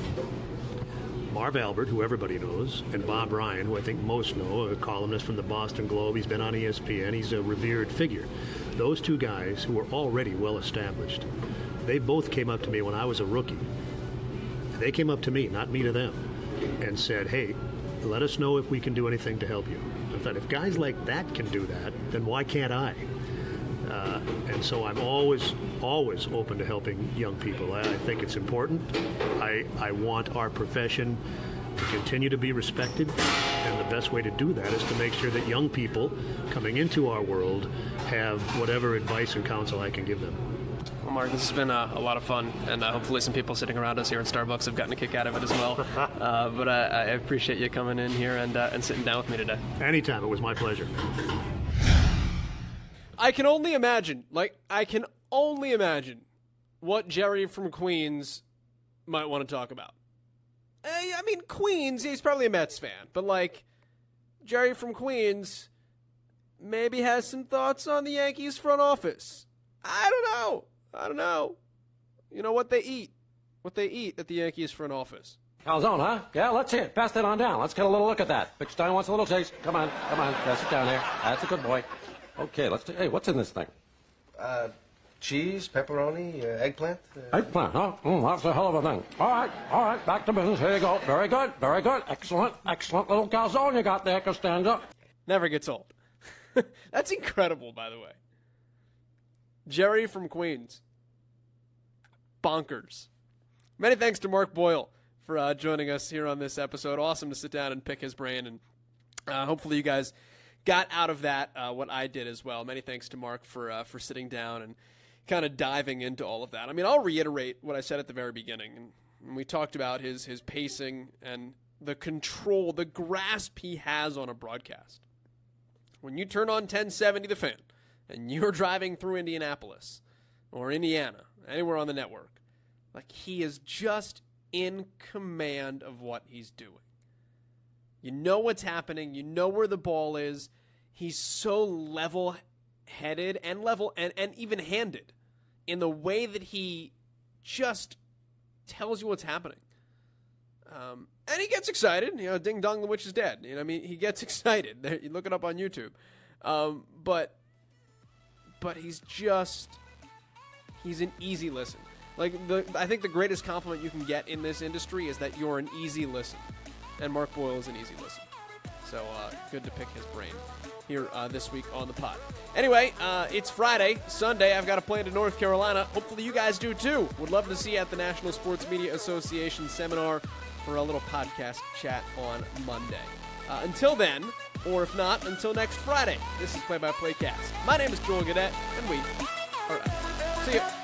Marv Albert, who everybody knows, and Bob Ryan, who I think most know, a columnist from the Boston Globe. He's been on ESPN. He's a revered figure. Those two guys, who were already well established, they both came up to me when I was a rookie. They came up to me, not me to them, and said, "Hey, let us know if we can do anything to help you." I thought, if guys like that can do that, then why can't I? Uh, and so I'm always, always open to helping young people. I, I think it's important. I, I want our profession to continue to be respected, and the best way to do that is to make sure that young people coming into our world have whatever advice and counsel I can give them. Well, Mark, this has been uh, a lot of fun, and uh, hopefully some people sitting around us here at Starbucks have gotten a kick out of it as well. uh, but I, I appreciate you coming in here and, uh, and sitting down with me today. Anytime, it was my pleasure. I can only imagine, like, I can only imagine what Jerry from Queens might want to talk about. Eh, I mean, Queens, he's probably a Mets fan, but, like, Jerry from Queens maybe has some thoughts on the Yankees front office. I don't know. I don't know. You know what they eat? What they eat at the Yankees front office. Calzone, huh? Yeah, let's see it. Pass that on down. Let's get a little look at that. Big Stein wants a little taste. Come on, come on. Pass it down there. That's a good boy. Okay, let's do. Hey, what's in this thing? Uh, cheese, pepperoni, uh, eggplant. Uh, Eggplant, huh? Mm, that's a hell of a thing. All right, all right. Back to business. Here you go. Very good, very good. Excellent, excellent little calzone you got there, Costanza. Never gets old. That's incredible, by the way. Jerry from Queens. Bonkers. Many thanks to Mark Boyle for uh, joining us here on this episode. Awesome to sit down and pick his brain, and uh, hopefully you guys got out of that uh, what I did as well. Many thanks to Mark for uh, for sitting down and kind of diving into all of that. I mean, I'll reiterate what I said at the very beginning, and, we talked about his his pacing and the control, the grasp he has on a broadcast. When you turn on 1070 The Fan and you're driving through Indianapolis or Indiana, anywhere on the network, like he is just in command of what he's doing. You know what's happening, you know where the ball is. He's so level headed and level and, and even handed in the way that he just tells you what's happening. Um, and he gets excited. You know, ding dong, the witch is dead. You know, I mean, he gets excited. You look it up on YouTube. Um, but, but he's just, he's an easy listen. Like the, I think the greatest compliment you can get in this industry is that you're an easy listen, and Mark Boyle is an easy listen. So uh, good to pick his brain here uh, this week on the pod. Anyway, uh, it's Friday, Sunday. I've got a plane to North Carolina. Hopefully, you guys do too. Would love to see you at the National Sports Media Association seminar for a little podcast chat on Monday. Uh, until then, or if not, until next Friday, this is Play by Play Cast. My name is Joel Godett, and we are out. See ya.